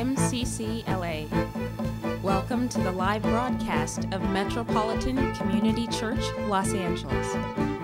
MCCLA. Welcome to the live broadcast of Metropolitan Community Church, Los Angeles.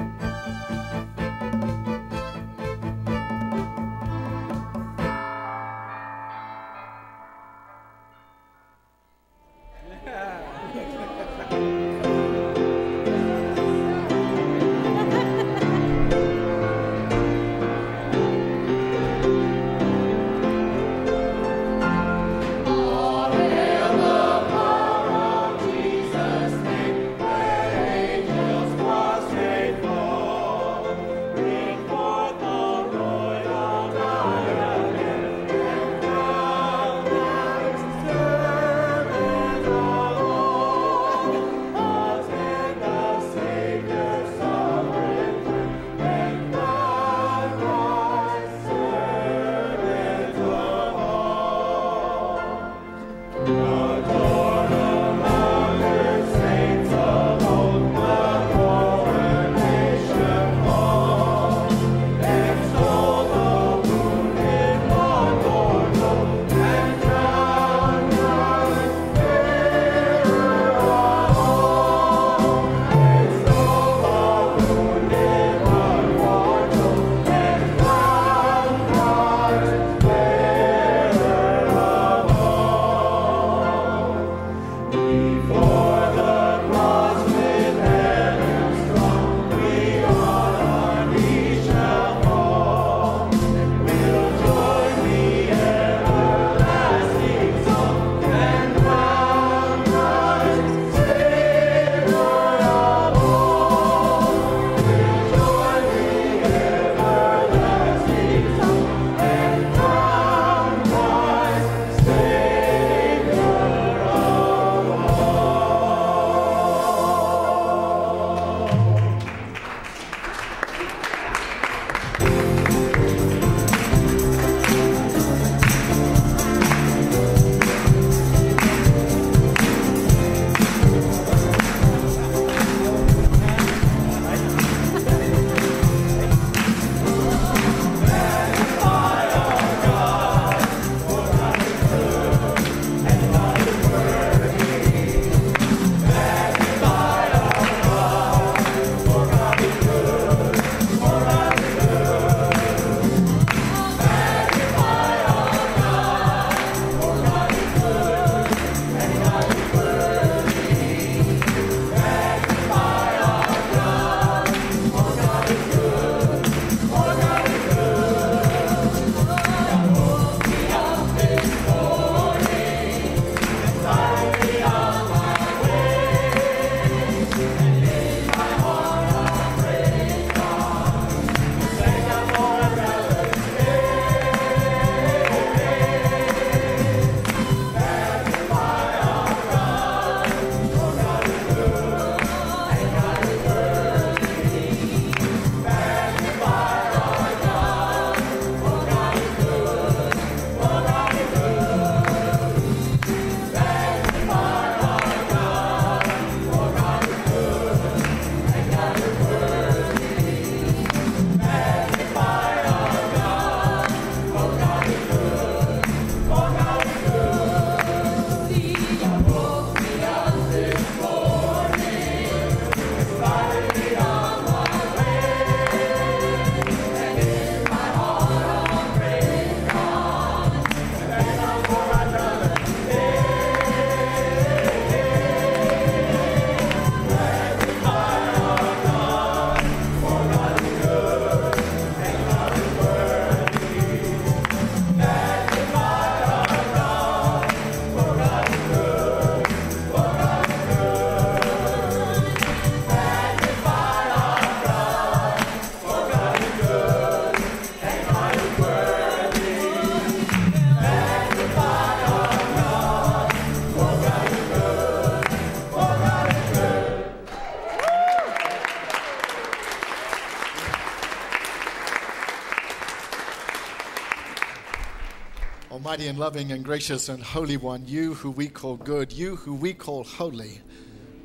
And loving and gracious and holy one, you who we call good, you who we call holy,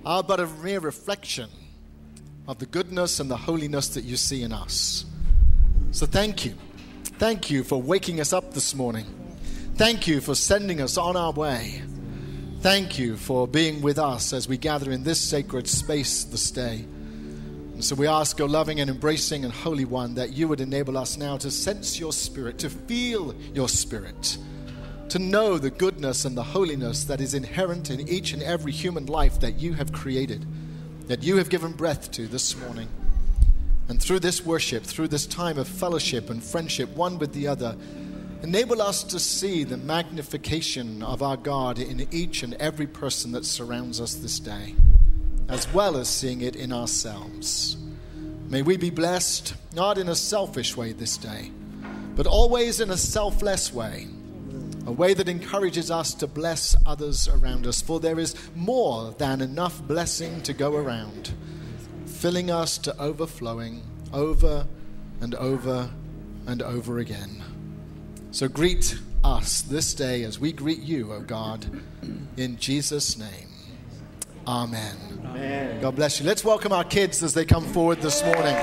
are but a mere reflection of the goodness and the holiness that you see in us. So thank you. Thank you for waking us up this morning. Thank you for sending us on our way. Thank you for being with us as we gather in this sacred space this day. And so we ask, O loving and embracing and holy one, that you would enable us now to sense your spirit, to feel your spirit, to know the goodness and the holiness that is inherent in each and every human life that you have created, that you have given breath to this morning. And through this worship, through this time of fellowship and friendship, one with the other, enable us to see the magnification of our God in each and every person that surrounds us this day as well as seeing it in ourselves. May we be blessed, not in a selfish way this day, but always in a selfless way, a way that encourages us to bless others around us, for there is more than enough blessing to go around, filling us to overflowing over and over and over again. So greet us this day as we greet you, O God, in Jesus' name. Amen. Amen. God bless you. Let's welcome our kids as they come forward this morning.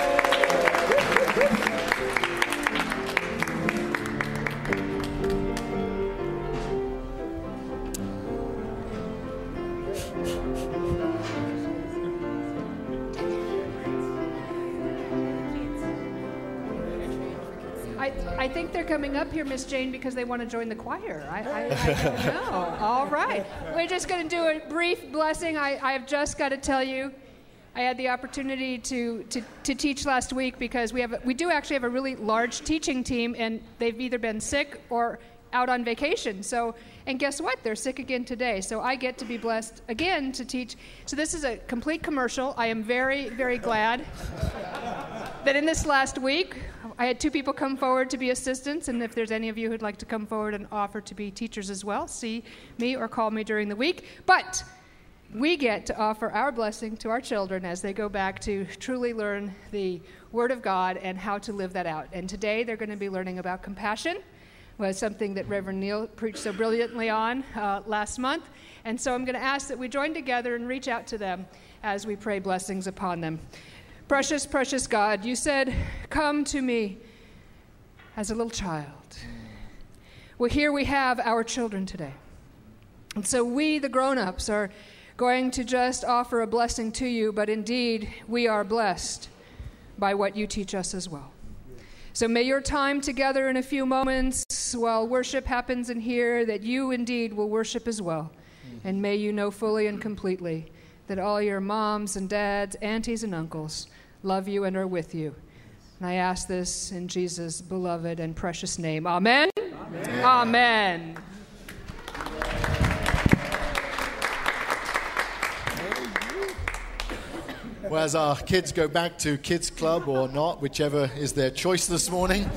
Coming up here, Miss Jane, because they want to join the choir. I, I, I don't know. All right. We're just going to do a brief blessing. I, I've just got to tell you, I had the opportunity to, to, to teach last week because we, have, we do actually have a really large teaching team, and they've either been sick or out on vacation. So, and guess what? They're sick again today. So I get to be blessed again to teach. So this is a complete commercial. I am very, very glad that in this last week I had two people come forward to be assistants, and if there's any of you who'd like to come forward and offer to be teachers as well, see me or call me during the week. But we get to offer our blessing to our children as they go back to truly learn the Word of God and how to live that out. And today they're going to be learning about compassion, was something that Reverend Neil preached so brilliantly on uh, last month. And so I'm going to ask that we join together and reach out to them as we pray blessings upon them. Precious, precious God, you said, Come to me as a little child. Well, here we have our children today. And so we, the grown ups, are going to just offer a blessing to you, but indeed, we are blessed by what you teach us as well. So may your time together in a few moments while worship happens in here, that you indeed will worship as well. And may you know fully and completely that all your moms and dads, aunties and uncles, love you and are with you. And I ask this in Jesus' beloved and precious name. Amen. Amen. Amen. Well, as our kids go back to kids' club or not, whichever is their choice this morning.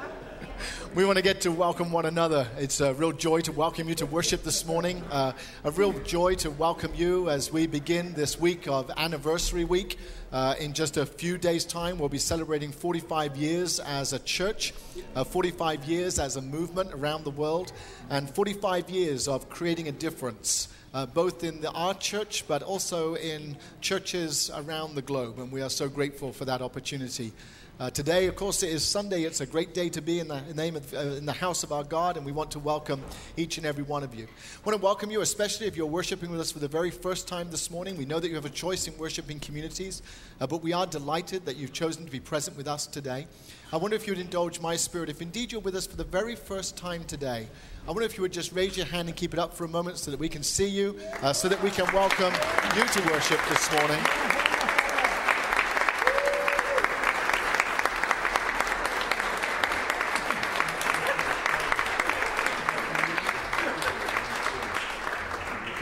we want to get to welcome one another. It's a real joy to welcome you to worship this morning. Uh, a real joy to welcome you as we begin this week of anniversary week. Uh, in just a few days' time, we'll be celebrating 45 years as a church, uh, 45 years as a movement around the world, and 45 years of creating a difference. Uh, both in the, our church, but also in churches around the globe. And we are so grateful for that opportunity. Uh, today, of course, it is Sunday. It's a great day to be in the name of, uh, in the house of our God, and we want to welcome each and every one of you. I want to welcome you, especially if you're worshiping with us for the very first time this morning. We know that you have a choice in worshiping communities, uh, but we are delighted that you've chosen to be present with us today. I wonder if you would indulge my spirit. If indeed you're with us for the very first time today, I wonder if you would just raise your hand and keep it up for a moment so that we can see you, uh, so that we can welcome you to worship this morning.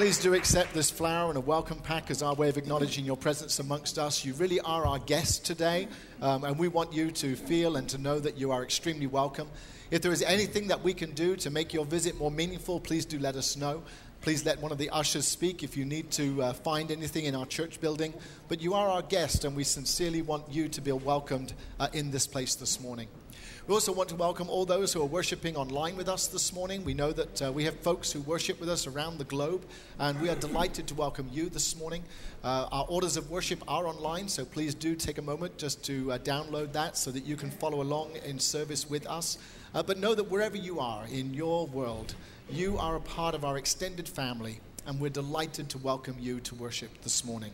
Please do accept this flower and a welcome pack as our way of acknowledging your presence amongst us. You really are our guest today, um, and we want you to feel and to know that you are extremely welcome. If there is anything that we can do to make your visit more meaningful, please do let us know. Please let one of the ushers speak if you need to uh, find anything in our church building. But you are our guest, and we sincerely want you to be welcomed uh, in this place this morning. We also want to welcome all those who are worshiping online with us this morning. We know that uh, we have folks who worship with us around the globe, and we are delighted to welcome you this morning. Uh, our orders of worship are online, so please do take a moment just to uh, download that so that you can follow along in service with us. Uh, but know that wherever you are in your world, you are a part of our extended family, and we're delighted to welcome you to worship this morning.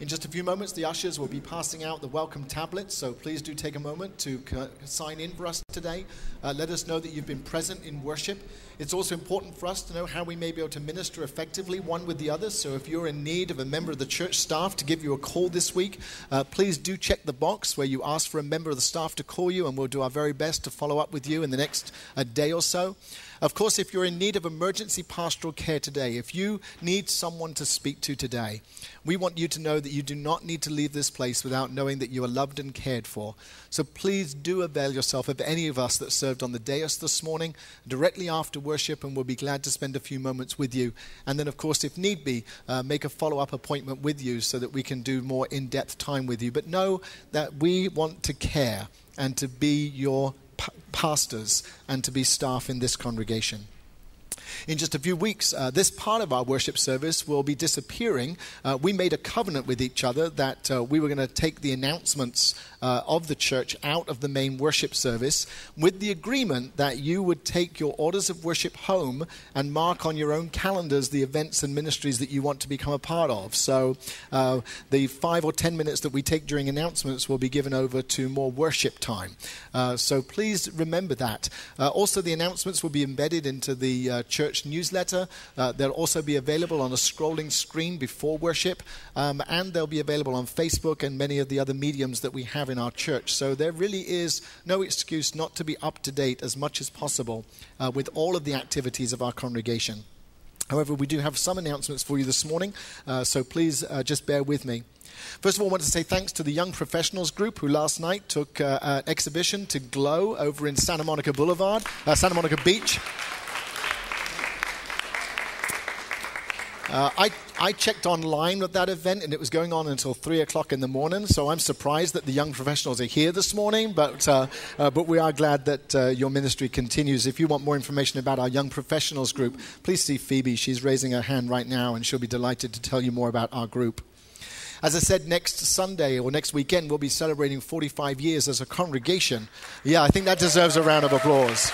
In just a few moments, the ushers will be passing out the welcome tablets, so please do take a moment to sign in for us today. Uh, let us know that you've been present in worship. It's also important for us to know how we may be able to minister effectively one with the other. So if you're in need of a member of the church staff to give you a call this week, uh, please do check the box where you ask for a member of the staff to call you, and we'll do our very best to follow up with you in the next uh, day or so. Of course, if you're in need of emergency pastoral care today, if you need someone to speak to today, we want you to know that you do not need to leave this place without knowing that you are loved and cared for. So please do avail yourself of any of us that served on the dais this morning, directly after worship, and we'll be glad to spend a few moments with you. And then, of course, if need be, uh, make a follow up appointment with you so that we can do more in depth time with you. But know that we want to care and to be your pastors and to be staff in this congregation. In just a few weeks, uh, this part of our worship service will be disappearing. Uh, we made a covenant with each other that uh, we were going to take the announcements uh, of the church out of the main worship service with the agreement that you would take your orders of worship home and mark on your own calendars the events and ministries that you want to become a part of. So uh, the five or ten minutes that we take during announcements will be given over to more worship time. Uh, so please remember that. Uh, also, the announcements will be embedded into the uh, church newsletter. Uh, they'll also be available on a scrolling screen before worship, um, and they'll be available on Facebook and many of the other mediums that we have in our church. So there really is no excuse not to be up to date as much as possible uh, with all of the activities of our congregation. However, we do have some announcements for you this morning, uh, so please uh, just bear with me. First of all, I want to say thanks to the Young Professionals Group who last night took uh, an exhibition to Glow over in Santa Monica Boulevard, uh, Santa Monica Beach. Uh, I, I checked online at that event and it was going on until 3 o'clock in the morning, so I'm surprised that the young professionals are here this morning, but, uh, uh, but we are glad that uh, your ministry continues. If you want more information about our young professionals group, please see Phoebe. She's raising her hand right now and she'll be delighted to tell you more about our group. As I said, next Sunday or next weekend, we'll be celebrating 45 years as a congregation. Yeah, I think that deserves a round of applause.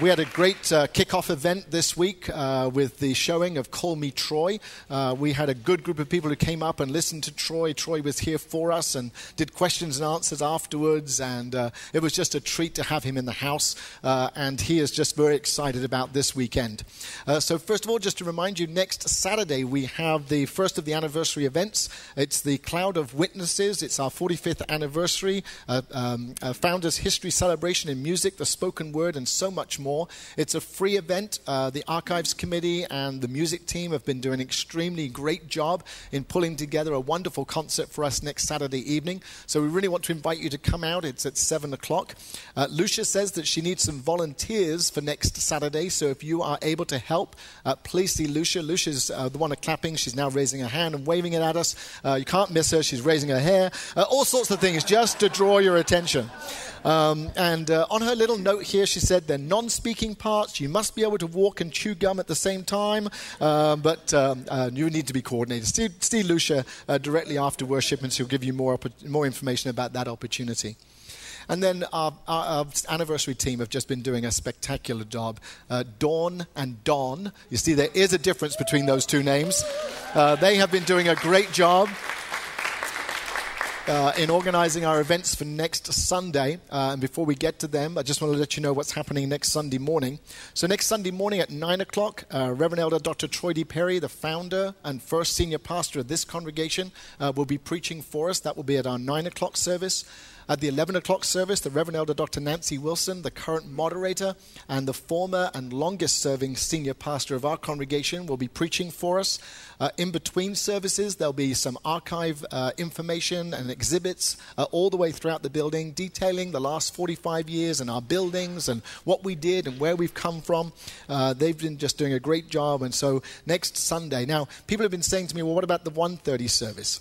We had a great uh, kickoff event this week uh, with the showing of Call Me Troy. Uh, we had a good group of people who came up and listened to Troy. Troy was here for us and did questions and answers afterwards, and uh, it was just a treat to have him in the house. Uh, and he is just very excited about this weekend. Uh, so, first of all, just to remind you, next Saturday we have the first of the anniversary events. It's the Cloud of Witnesses. It's our 45th anniversary, um, Founders History Celebration in music, the spoken word, and so much more more. It's a free event. Uh, the Archives Committee and the music team have been doing an extremely great job in pulling together a wonderful concert for us next Saturday evening. So we really want to invite you to come out. It's at 7 o'clock. Uh, Lucia says that she needs some volunteers for next Saturday. So if you are able to help, uh, please see Lucia. Lucia's uh, the one clapping. She's now raising her hand and waving it at us. Uh, you can't miss her. She's raising her hair. Uh, all sorts of things just to draw your attention. Um, and on her little note here, she said they're non speaking parts. You must be able to walk and chew gum at the same time, uh, but um, uh, you need to be coordinated. See, see Lucia uh, directly after worship, and she'll give you more, more information about that opportunity. And then our, our, our, anniversary team have just been doing a spectacular job. Uh, Dawn and Don, you see, there is a difference between those two names. Uh, they have been doing a great job uh, in organizing our events for next Sunday. Uh, and before we get to them, I just want to let you know what's happening next Sunday morning. So, next Sunday morning at 9 o'clock, uh, Reverend Elder Dr. Troy D. Perry, the founder and first senior pastor of this congregation, uh, will be preaching for us. That will be at our 9 o'clock service. At the 11 o'clock service, the Reverend Elder Dr. Nancy Wilson, the current moderator and the former and longest serving senior pastor of our congregation, will be preaching for us. Uh, in between services, there'll be some archive uh, information and exhibits uh, all the way throughout the building, detailing the last 45 years and our buildings and what we did and where we've come from. Uh, they've been just doing a great job. And so next Sunday, now people have been saying to me, well, what about the 1:30 service?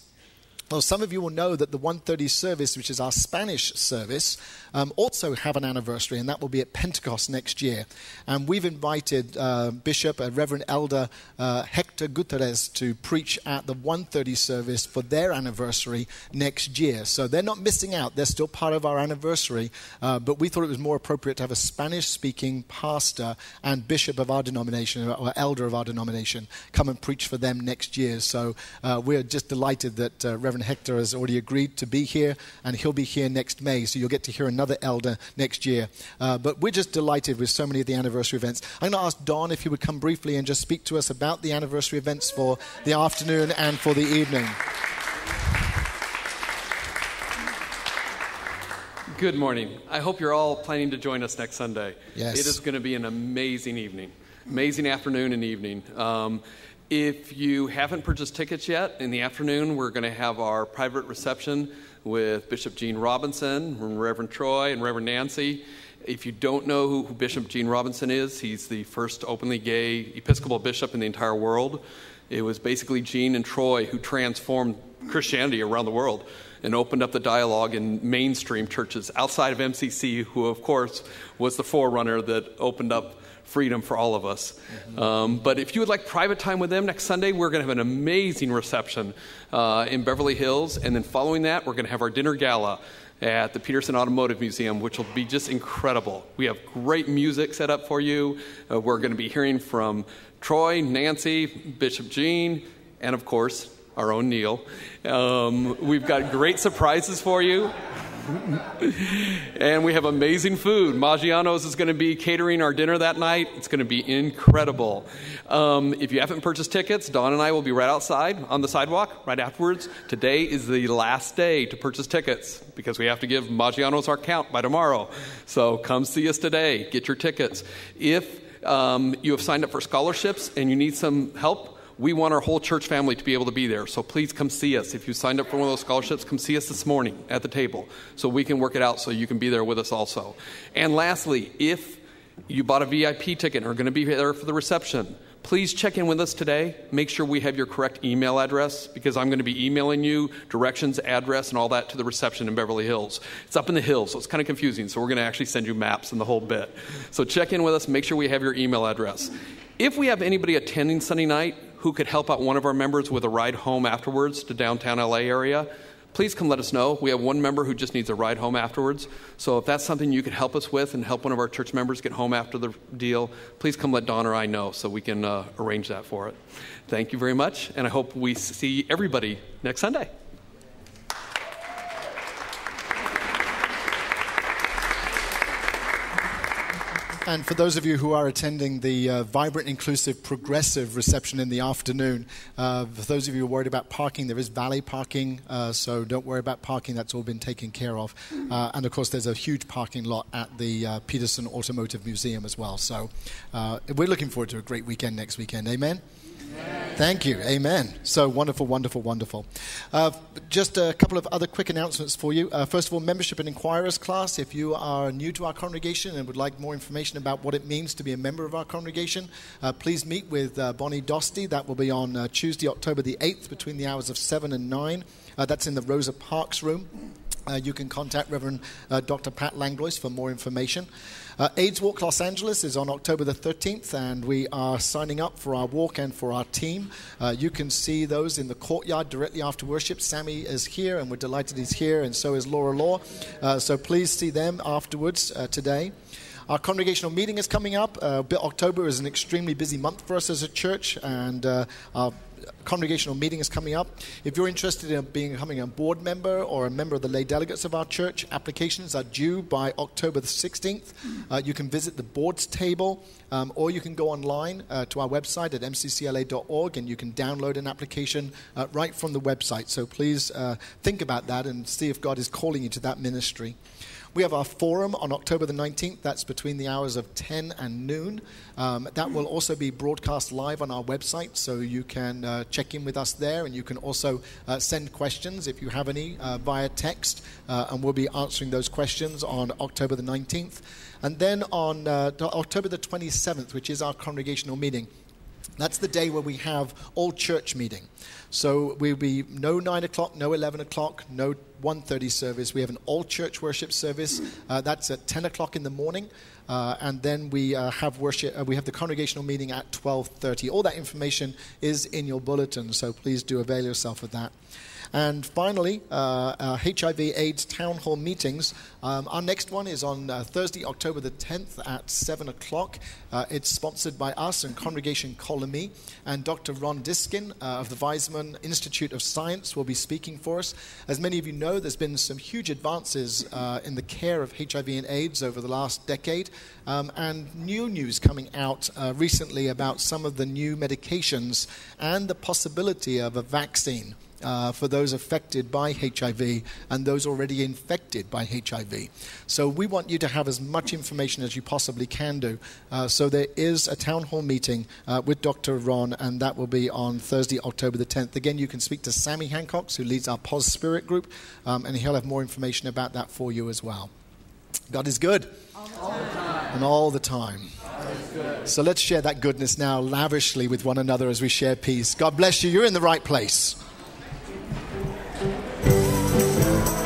Well, some of you will know that the 130 service, which is our Spanish service, um, also have an anniversary, and that will be at Pentecost next year. And we've invited uh, Bishop, uh, Reverend Elder uh, Hector Gutierrez to preach at the 130 service for their anniversary next year. So they're not missing out; they're still part of our anniversary. Uh, but we thought it was more appropriate to have a Spanish-speaking pastor and bishop of our denomination, or elder of our denomination, come and preach for them next year. So uh, we're just delighted that uh, Reverend Reverend Hector has already agreed to be here, and he'll be here next May, so you'll get to hear another elder next year. Uh, but we're just delighted with so many of the anniversary events. I'm going to ask Don if he would come briefly and just speak to us about the anniversary events for the afternoon and for the evening. Good morning. I hope you're all planning to join us next Sunday. Yes. It is going to be an amazing evening, amazing afternoon and evening. Um, if you haven't purchased tickets yet, in the afternoon we're going to have our private reception with Bishop Gene Robinson, Reverend Troy, and Reverend Nancy. If you don't know who, Bishop Gene Robinson is, he's the first openly gay Episcopal bishop in the entire world. It was basically Gene and Troy who transformed Christianity around the world and opened up the dialogue in mainstream churches outside of MCC, who, of course, was the forerunner that opened up freedom for all of us. Mm-hmm. Um, but if you would like private time with them next Sunday, we're going to have an amazing reception uh, in Beverly Hills. And then following that, we're going to have our dinner gala at the Petersen Automotive Museum, which will be just incredible. We have great music set up for you. Uh, we're going to be hearing from Troy, Nancy, Bishop Gene, and of course, our own Neil. Um, we've got great surprises for you. And we have amazing food. Maggiano's is going to be catering our dinner that night. It's going to be incredible. Um, if you haven't purchased tickets, Don and I will be right outside on the sidewalk right afterwards. Today is the last day to purchase tickets because we have to give Maggiano's our count by tomorrow. So come see us today. Get your tickets. If um, you have signed up for scholarships and you need some help, we want our whole church family to be able to be there. So please come see us. If you signed up for one of those scholarships, come see us this morning at the table so we can work it out so you can be there with us also. And lastly, if you bought a VIP ticket and are going to be there for the reception, please check in with us today. Make sure we have your correct email address because I'm going to be emailing you directions, address, and all that to the reception in Beverly Hills. It's up in the hills, so it's kind of confusing. So we're going to actually send you maps and the whole bit. So check in with us. Make sure we have your email address. If we have anybody attending Sunday night who could help out one of our members with a ride home afterwards to downtown LA area, please come let us know. We have one member who just needs a ride home afterwards. So if that's something you could help us with and help one of our church members get home after the deal, please come let Don or I know so we can uh, arrange that for it. Thank you very much, and I hope we see everybody next Sunday. And for those of you who are attending the uh, vibrant, inclusive, progressive reception in the afternoon, uh, for those of you who are worried about parking, there is valet parking, uh, so don't worry about parking. That's all been taken care of. Uh, and of course, there's a huge parking lot at the uh, Petersen Automotive Museum as well. So uh, we're looking forward to a great weekend next weekend. Amen. Thank you. Amen. So wonderful, wonderful, wonderful. Uh, just a couple of other quick announcements for you. Uh, first of all, membership and inquirers class. If you are new to our congregation and would like more information about what it means to be a member of our congregation, uh, please meet with uh, Bonnie Dosty. That will be on uh, Tuesday, October the 8th, between the hours of 7 and 9. Uh, that's in the Rosa Parks room. you can contact Reverend Dr. Pat Langlois for more information. Uh, AIDS Walk Los Angeles is on October the 13th, and we are signing up for our walk and for our team. Uh, you can see those in the courtyard directly after worship. Sammy is here, and we're delighted he's here, and so is Laura Law. Uh, so please see them afterwards uh, today. Our congregational meeting is coming up. Uh, October is an extremely busy month for us as a church, and uh, our congregational meeting is coming up. If you're interested in being, becoming a board member or a member of the lay delegates of our church, applications are due by October the 16th. Uh, you can visit the board's table um, or you can go online uh, to our website at mccla.org and you can download an application uh, right from the website. So please uh, think about that and see if God is calling you to that ministry. We have our forum on October the 19th. That's between the hours of 10 and noon. Um, that will also be broadcast live on our website, so you can uh, check in with us there, and you can also uh, send questions if you have any uh, via text, uh, and we'll be answering those questions on October the 19th. And then on uh, October the 27th, which is our congregational meeting, That's the day where we have all church meeting. So we'll be no 9 o'clock, no 11 o'clock, no 1.30 service. We have an all church worship service. Uh, that's at 10 o'clock in the morning. Uh, and then we uh, have worship. Uh, we have the congregational meeting at 12:30. All that information is in your bulletin, so please do avail yourself of that. And finally, uh, HIV/AIDS town hall meetings. Um, our next one is on uh, Thursday, October the 10th at 7 o'clock. Uh, it's sponsored by us and Congregation Kol Ami, and Dr. Ron Diskin uh, of the Weizmann Institute of Science will be speaking for us. As many of you know, there's been some huge advances uh, in the care of HIV and AIDS over the last decade, um, and new news coming out uh, recently about some of the new medications and the possibility of a vaccine uh, for those affected by HIV and those already infected by HIV. So we want you to have as much information as you possibly can do. Uh, so there is a town hall meeting uh, with Dr. Ron, and that will be on Thursday, October the 10th. Again, you can speak to Sammy Hancock, who leads our POS Spirit group, um, and he'll have more information about that for you as well. God is good. And all the time. So let's share that goodness now lavishly with one another as we share peace. God bless you. You're in the right place. thank you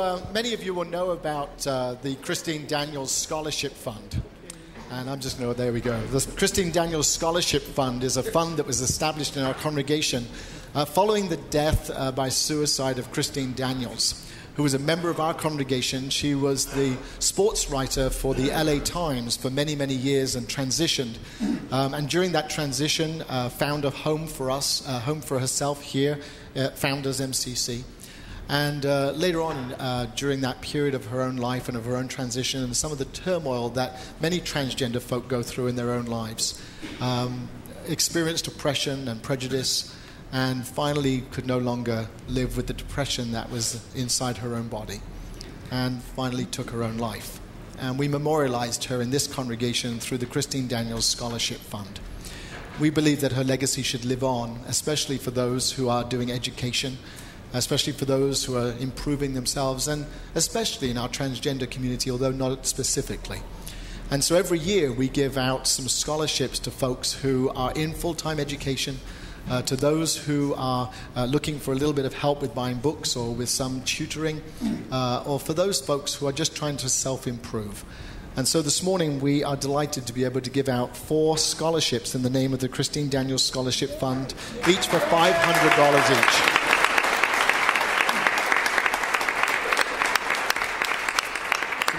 uh, many of you will know about uh, the Christine Daniels Scholarship Fund. And I'm just going to, there we go. The Christine Daniels Scholarship Fund is a fund that was established in our congregation uh, following the death uh, by suicide of Christine Daniels, who was a member of our congregation. She was the sports writer for the LA Times for many, many years and transitioned. Um, and during that transition, uh, found a home for us, a home for herself here at Founders MCC. And uh, later on, uh, during that period of her own life and of her own transition, and some of the turmoil that many transgender folk go through in their own lives, um, experienced oppression and prejudice, and finally could no longer live with the depression that was inside her own body, and finally took her own life. And we memorialized her in this congregation through the Christine Daniels Scholarship Fund. We believe that her legacy should live on, especially for those who are doing education especially for those who are improving themselves, and especially in our transgender community, although not specifically. And so every year we give out some scholarships to folks who are in full time education, uh, to those who are uh, looking for a little bit of help with buying books or with some tutoring, uh, or for those folks who are just trying to self improve. And so this morning we are delighted to be able to give out four scholarships in the name of the Christine Daniels Scholarship Fund, each for $500 each.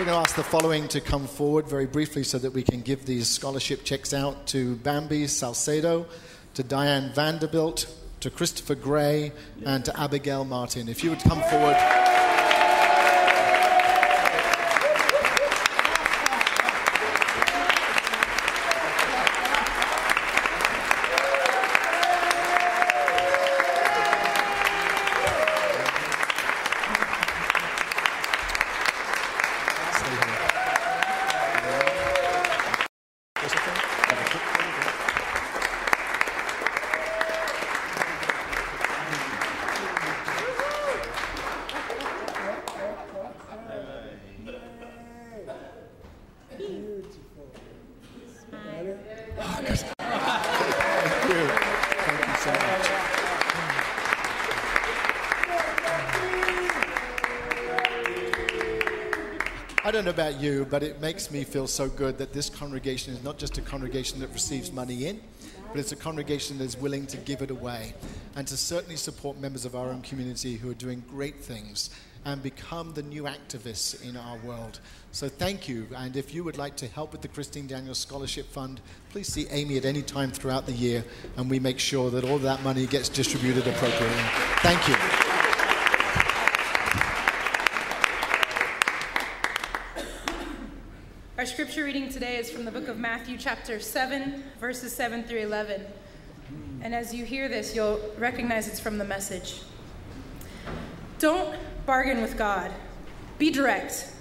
We're going to ask the following to come forward very briefly so that we can give these scholarship checks out to Bamby Salcedo, to Diane Vanderbilt, to Christopher Gray, and to Abigail Martin. If you would come forward. About you, but it makes me feel so good that this congregation is not just a congregation that receives money in, but it's a congregation that is willing to give it away and to certainly support members of our own community who are doing great things and become the new activists in our world. So thank you. And if you would like to help with the Christine Daniels Scholarship Fund, please see Amy at any time throughout the year, and we make sure that all that money gets distributed appropriately. Thank you. Our scripture reading today is from the book of Matthew, chapter 7, verses 7 through 11. And as you hear this, you'll recognize it's from the message. Don't bargain with God, be direct.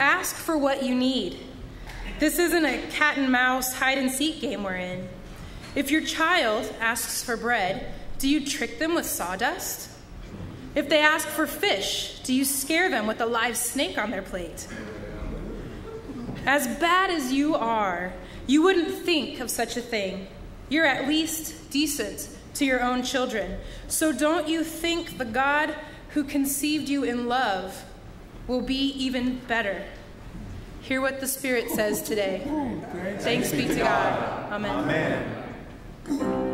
Ask for what you need. This isn't a cat and mouse hide and seek game we're in. If your child asks for bread, do you trick them with sawdust? If they ask for fish, do you scare them with a live snake on their plate? As bad as you are, you wouldn't think of such a thing. You're at least decent to your own children. So don't you think the God who conceived you in love will be even better? Hear what the Spirit says today. Thanks be to God. Amen. Amen.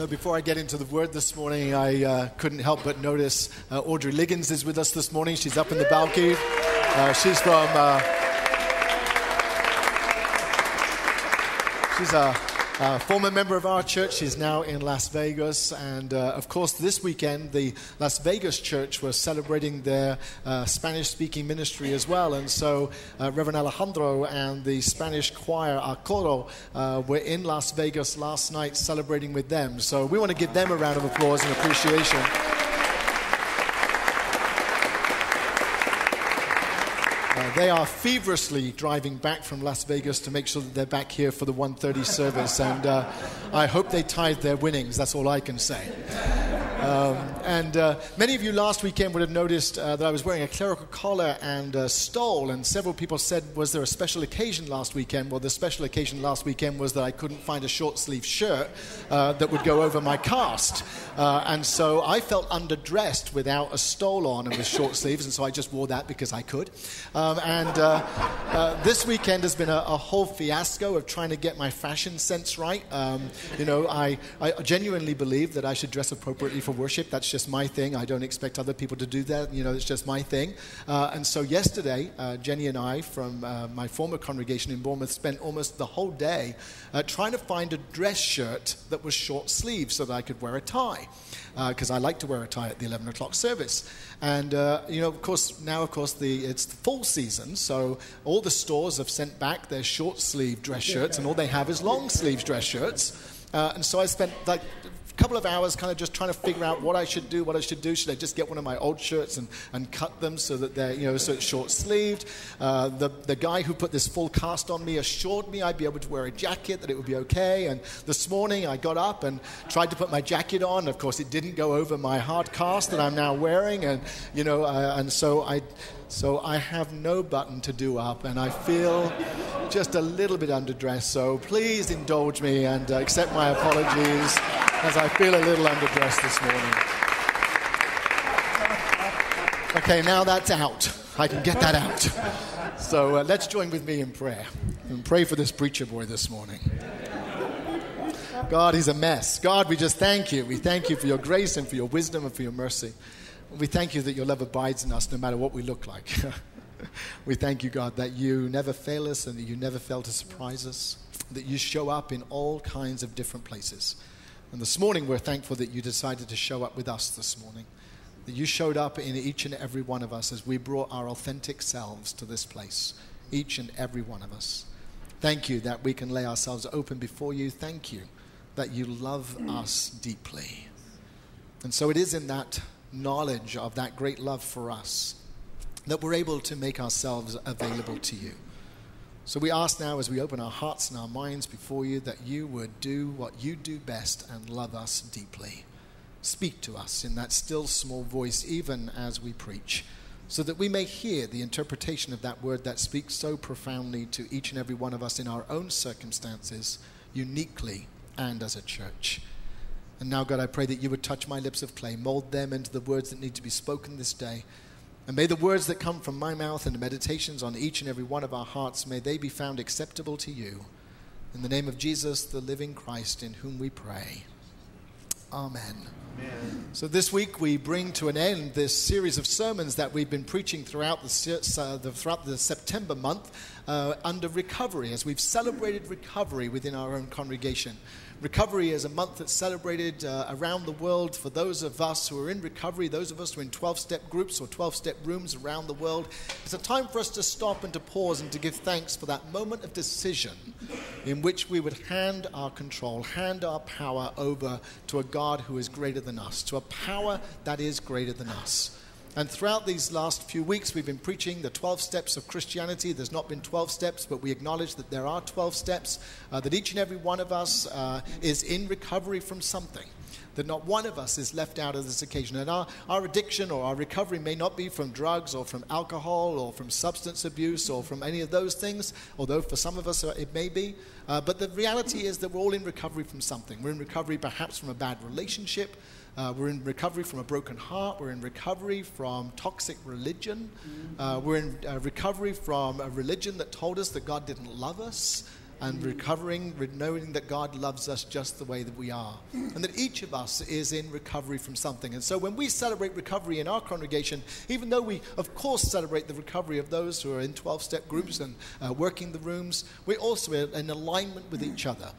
So, before I get into the word this morning, I uh, couldn't help but notice uh, Audrey Liggins is with us this morning. She's up in the balcony. Uh, she's from. Uh, she's a uh, former member of our church, she's now in Las Vegas. And uh, of course, this weekend, the Las Vegas church was celebrating their uh, Spanish speaking ministry as well. And so, uh, Reverend Alejandro and the Spanish choir, Acoro, uh, were in Las Vegas last night celebrating with them. So, we want to give them a round of applause and appreciation. They are feverishly driving back from Las Vegas to make sure that they're back here for the 1:30 service, and uh, I hope they tithe their winnings. That's all I can say. Um, and uh, many of you last weekend would have noticed uh, that I was wearing a clerical collar and a stole, and several people said, Was there a special occasion last weekend? Well, the special occasion last weekend was that I couldn't find a short sleeve shirt uh, that would go over my cast. Uh, and so I felt underdressed without a stole on and with short sleeves, and so I just wore that because I could. Um, and uh, this weekend has been a, a, whole fiasco of trying to get my fashion sense right. Um, you know, I, I genuinely believe that I should dress appropriately for for worship. That's just my thing. I don't expect other people to do that. You know, it's just my thing. Uh, and so yesterday, uh, Jenny and I from uh, my former congregation in Bournemouth spent almost the whole day uh, trying to find a dress shirt that was short sleeved so that I could wear a tie. Because uh, I like to wear a tie at the 11 o'clock service. And, you know, of course, now, of course, the, it's the fall season, so all the stores have sent back their short sleeve dress shirts, and all they have is long sleeve dress shirts. Uh, and so I spent like couple of hours kind of just trying to figure out what I should do, what I should do. Should I just get one of my old shirts and, and cut them so that they're, you know, so it's short sleeved? Uh, the, the guy who put this full cast on me assured me I'd be able to wear a jacket, that it would be okay. And this morning I got up and tried to put my jacket on. Of course, it didn't go over my hard cast that I'm now wearing. And, you know, uh, and so I so I have no button to do up, and I feel just a little bit underdressed. So please indulge me and uh, accept my apologies as I feel a little underdressed this morning. Okay, now that's out. I can get that out. So uh, let's join with me in prayer and pray for this preacher boy this morning. God, he's a mess. God, we just thank you. We thank you for your grace and for your wisdom and for your mercy. We thank you that your love abides in us no matter what we look like. we thank you, God, that you never fail us and that you never fail to surprise us, that you show up in all kinds of different places. And this morning, we're thankful that you decided to show up with us this morning, that you showed up in each and every one of us as we brought our authentic selves to this place, each and every one of us. Thank you that we can lay ourselves open before you. Thank you that you love us deeply. And so it is in that knowledge of that great love for us that we're able to make ourselves available to you. So we ask now, as we open our hearts and our minds before you, that you would do what you do best and love us deeply. Speak to us in that still small voice, even as we preach, so that we may hear the interpretation of that word that speaks so profoundly to each and every one of us in our own circumstances, uniquely and as a church. And now, God, I pray that you would touch my lips of clay, mold them into the words that need to be spoken this day. And may the words that come from my mouth and the meditations on each and every one of our hearts, may they be found acceptable to you. In the name of Jesus, the living Christ, in whom we pray. Amen. Amen. So this week we bring to an end this series of sermons that we've been preaching throughout the, uh, the throughout the September month uh, under recovery, as we've celebrated recovery within our own congregation. Recovery is a month that's celebrated uh, around the world for those of us who are in recovery, those of us who are in 12 step groups or 12 step rooms around the world. It's a time for us to stop and to pause and to give thanks for that moment of decision in which we would hand our control, hand our power over to a God who is greater than us, to a power that is greater than us. And throughout these last few weeks, we've been preaching the 12 steps of Christianity. There's not been 12 steps, but we acknowledge that there are 12 steps, uh, that each and every one of us uh, is in recovery from something, that not one of us is left out of this occasion. And our, our addiction or our recovery may not be from drugs or from alcohol or from substance abuse or from any of those things, although for some of us uh, it may be. Uh, but the reality is that we're all in recovery from something. We're in recovery perhaps from a bad relationship. Uh, we're in recovery from a broken heart. We're in recovery from toxic religion. Uh, we're in uh, recovery from a religion that told us that God didn't love us and recovering, knowing that God loves us just the way that we are. And that each of us is in recovery from something. And so when we celebrate recovery in our congregation, even though we, of course, celebrate the recovery of those who are in 12 step groups and uh, working the rooms, we're also in alignment with each other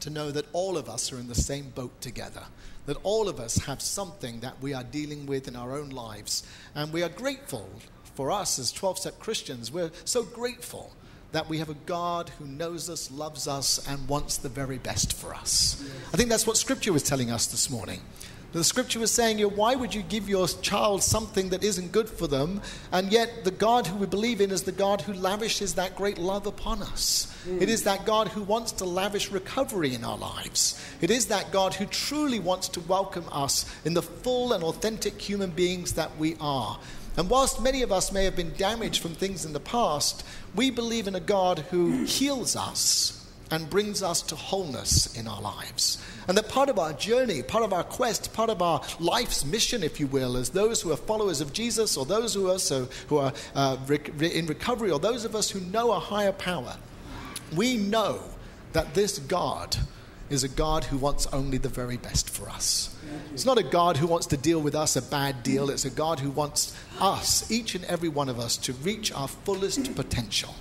to know that all of us are in the same boat together. That all of us have something that we are dealing with in our own lives. And we are grateful for us as 12 step Christians. We're so grateful that we have a God who knows us, loves us, and wants the very best for us. I think that's what Scripture was telling us this morning. The Scripture was saying, why would you give your child something that isn't good for them? And yet, the God who we believe in is the God who lavishes that great love upon us. Hmm. It is that God who wants to lavish recovery in our lives. It is that God who truly wants to welcome us in the full and authentic human beings that we are. And whilst many of us may have been damaged from things in the past, we believe in a God who heals us and brings us to wholeness in our lives. And that part of our journey, part of our quest, part of our life's mission, if you will, as those who are followers of Jesus or those who are, also, who are uh, in recovery or those of us who know a higher power, we know that this God is a God who wants only the very best for us. It's not a God who wants to deal with us a bad deal. It's a God who wants us, each and every one of us, to reach our fullest potential.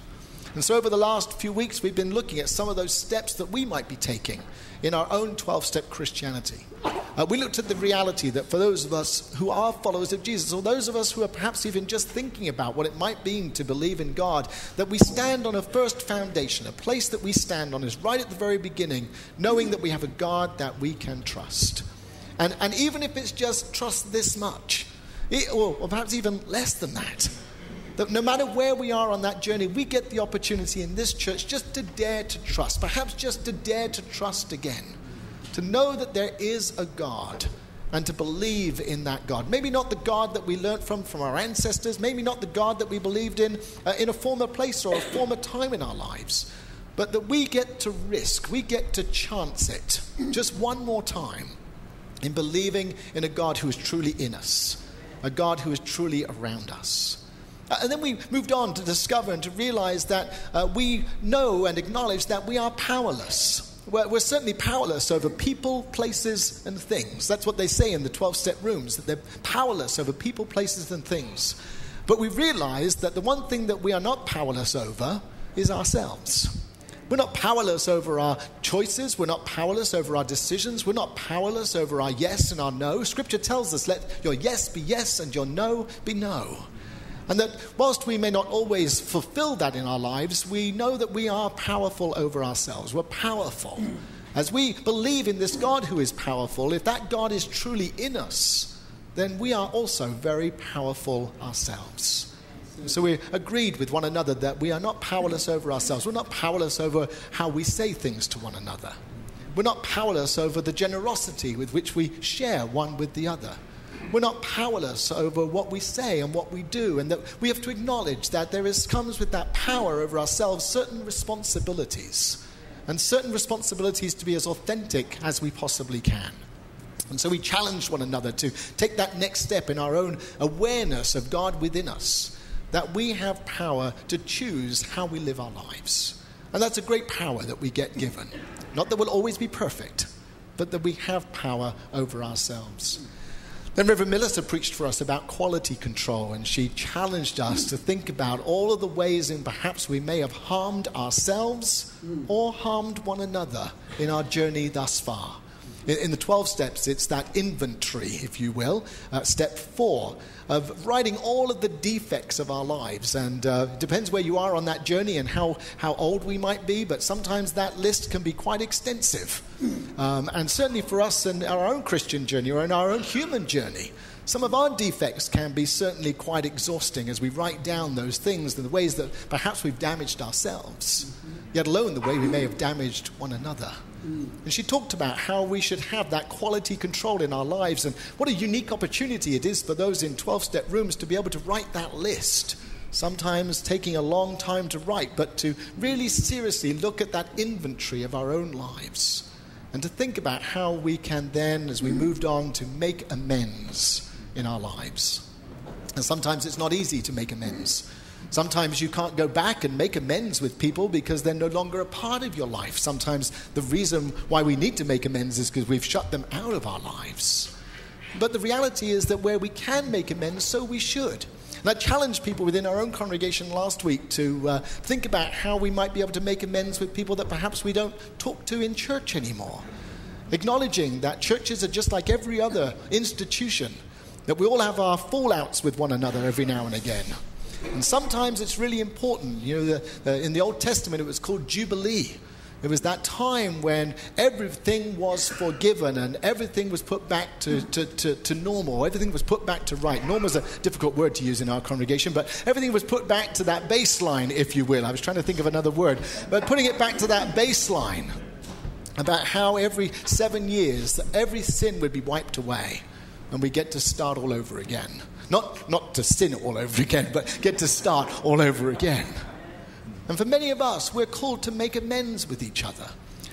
And so, over the last few weeks, we've been looking at some of those steps that we might be taking in our own 12 step Christianity. Uh, we looked at the reality that for those of us who are followers of Jesus, or those of us who are perhaps even just thinking about what it might mean to believe in God, that we stand on a first foundation. A place that we stand on is right at the very beginning, knowing that we have a God that we can trust. And, and even if it's just trust this much, it, or, or perhaps even less than that, that no matter where we are on that journey, we get the opportunity in this church just to dare to trust, perhaps just to dare to trust again, to know that there is a God and to believe in that God. Maybe not the God that we learnt from from our ancestors, maybe not the God that we believed in uh, in a former place or a former time in our lives, but that we get to risk, we get to chance it just one more time in believing in a God who is truly in us, a God who is truly around us. Uh, and then we moved on to discover and to realize that uh, we know and acknowledge that we are powerless. We're, we're, certainly powerless over people, places, and things. That's what they say in the 12 step rooms, that they're powerless over people, places, and things. But we realize that the one thing that we are not powerless over is ourselves. We're not powerless over our choices. We're not powerless over our decisions. We're not powerless over our yes and our no. Scripture tells us, let your yes be yes and your no be no. And that whilst we may not always fulfill that in our lives, we know that we are powerful over ourselves. We're powerful. As we believe in this God who is powerful, if that God is truly in us, then we are also very powerful ourselves. So we agreed with one another that we are not powerless over ourselves. We're not powerless over how we say things to one another. We're not powerless over the generosity with which we share one with the other. We're not powerless over what we say and what we do, and that we have to acknowledge that there is, comes with that power over ourselves certain responsibilities, and certain responsibilities to be as authentic as we possibly can. And so we challenge one another to take that next step in our own awareness of God within us, that we have power to choose how we live our lives. And that's a great power that we get given. Not that we'll always be perfect, but that we have power over ourselves. Then Reverend Melissa preached for us about quality control, and she challenged us to think about all of the ways in perhaps we may have harmed ourselves or harmed one another in our journey thus far. In the 12 steps, it's that inventory, if you will, uh, step four, of writing all of the defects of our lives. And uh, it depends where you are on that journey and how, how old we might be, but sometimes that list can be quite extensive. Um, and certainly for us in our own Christian journey or in our own human journey, some of our defects can be certainly quite exhausting as we write down those things and the ways that perhaps we've damaged ourselves, yet alone the way we may have damaged one another. And she talked about how we should have that quality control in our lives and what a unique opportunity it is for those in 12 step rooms to be able to write that list. Sometimes taking a long time to write, but to really seriously look at that inventory of our own lives and to think about how we can then, as we moved on, to make amends in our lives. And sometimes it's not easy to make amends. Sometimes you can't go back and make amends with people because they're no longer a part of your life. Sometimes the reason why we need to make amends is because we've shut them out of our lives. But the reality is that where we can make amends, so we should. And I challenged people within our own congregation last week to uh, think about how we might be able to make amends with people that perhaps we don't talk to in church anymore. Acknowledging that churches are just like every other institution, that we all have our fallouts with one another every now and again. And sometimes it's really important. You know, the, the, in the Old Testament, it was called Jubilee. It was that time when everything was forgiven and everything was put back to, to, to, to, normal. Everything was put back to right. Normal is a difficult word to use in our congregation, but everything was put back to that baseline, if you will. I was trying to think of another word, but putting it back to that baseline about how every seven years every sin would be wiped away and we get to start all over again. Not, not to sin all over again, but get to start all over again. And for many of us, we're called to make amends with each other.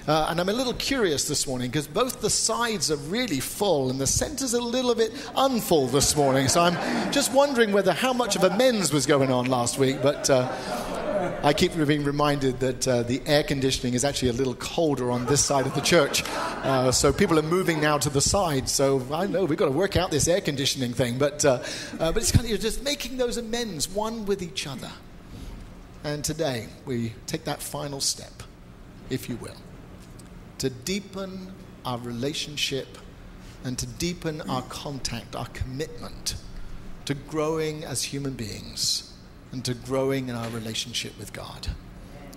Uh, and I'm a little curious this morning because both the sides are really full and the center's a little bit unfull this morning. So I'm just wondering whether how much of amends was going on last week. But uh, I keep being reminded that uh, the air conditioning is actually a little colder on this side of the church. Uh, so people are moving now to the side. So I know we've got to work out this air conditioning thing. But, uh, uh but it's kind of just making those amends one with each other. And today we take that final step, if you will, to deepen our relationship and to deepen our contact, our commitment to growing as human beings and to growing in our relationship with God.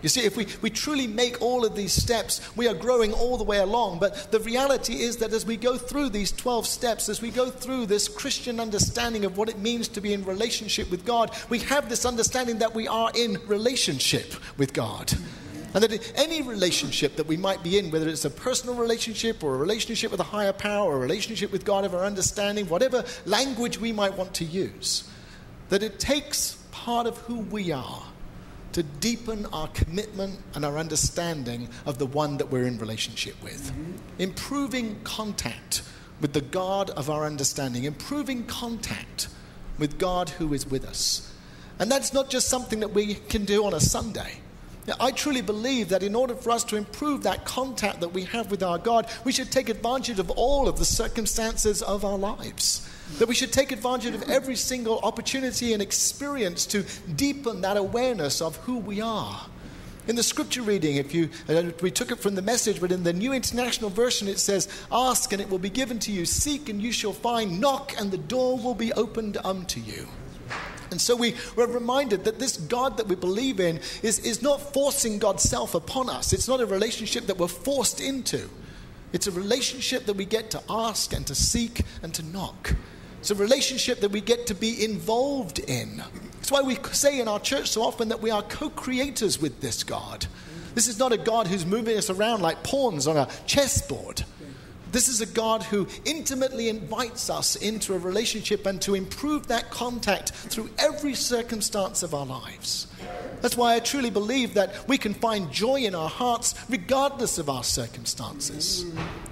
You see, if we, we truly make all of these steps, we are growing all the way along. But the reality is that as we go through these 12 steps, as we go through this Christian understanding of what it means to be in relationship with God, we have this understanding that we are in relationship with God. And that any relationship that we might be in, whether it's a personal relationship or a relationship with a higher power or a relationship with God of our understanding, whatever language we might want to use, that it takes part of who we are to deepen our commitment and our understanding of the one that we're in relationship with. Mm-hmm. Improving contact with the God of our understanding, improving contact with God who is with us. And that's not just something that we can do on a Sunday. I truly believe that in order for us to improve that contact that we have with our God, we should take advantage of all of the circumstances of our lives. That we should take advantage of every single opportunity and experience to deepen that awareness of who we are. In the scripture reading, if you uh, we took it from the message, but in the New International Version it says, "Ask and it will be given to you; seek and you shall find; knock and the door will be opened unto you." And so we were reminded that this God that we believe in is, is not forcing God's self upon us. It's not a relationship that we're forced into. It's a relationship that we get to ask and to seek and to knock. It's a relationship that we get to be involved in. That's why we say in our church so often that we are co creators with this God. This is not a God who's moving us around like pawns on a chessboard. This is a God who intimately invites us into a relationship and to improve that contact through every circumstance of our lives. That's why I truly believe that we can find joy in our hearts regardless of our circumstances.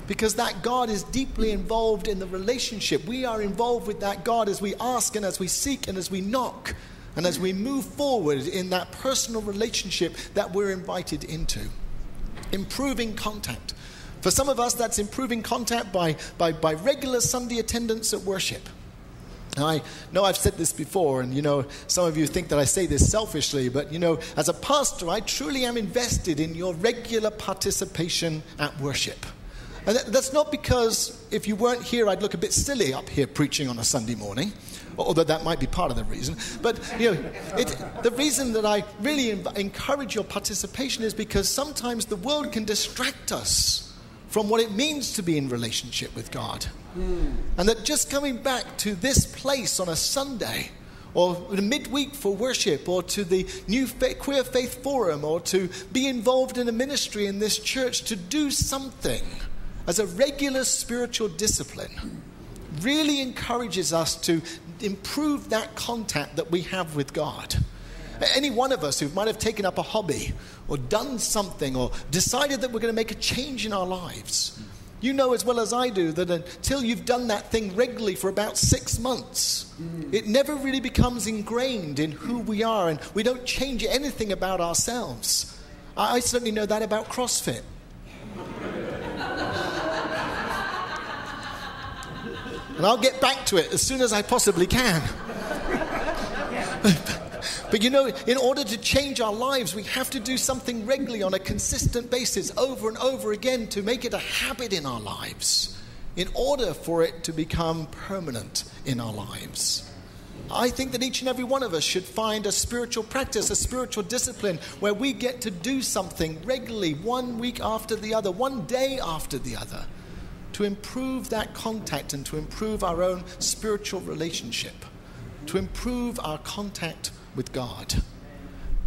Because that God is deeply involved in the relationship. We are involved with that God as we ask and as we seek and as we knock and as we move forward in that personal relationship that we're invited into. Improving contact. For some of us, that's improving contact by, by, by regular Sunday attendance at worship. Now, I know I've said this before, and you know, some of you think that I say this selfishly, but you know, as a pastor, I truly am invested in your regular participation at worship. And that's not because if you weren't here, I'd look a bit silly up here preaching on a Sunday morning, although that might be part of the reason. But you know, it, the reason that I really encourage your participation is because sometimes the world can distract us from what it means to be in relationship with God. Mm. And that just coming back to this place on a Sunday, or midweek for worship, or to the new Queer Faith Forum, or to be involved in a ministry in this church, to do something as a regular spiritual discipline really encourages us to improve that contact that we have with God. Any one of us who might have taken up a hobby or done something or decided that we're going to make a change in our lives. You know as well as I do that until you've done that thing regularly for about six months, mm. it never really becomes ingrained in who we are and we don't change anything about ourselves. I certainly know that about CrossFit. and I'll get back to it as soon as I possibly can. But you know, in order to change our lives, we have to do something regularly on a consistent basis, over and over again, to make it a habit in our lives, in order for it to become permanent in our lives. I think that each and every one of us should find a spiritual practice, a spiritual discipline where we get to do something regularly, one week after the other, one day after the other, to improve that contact and to improve our own spiritual relationship, to improve our contact with God.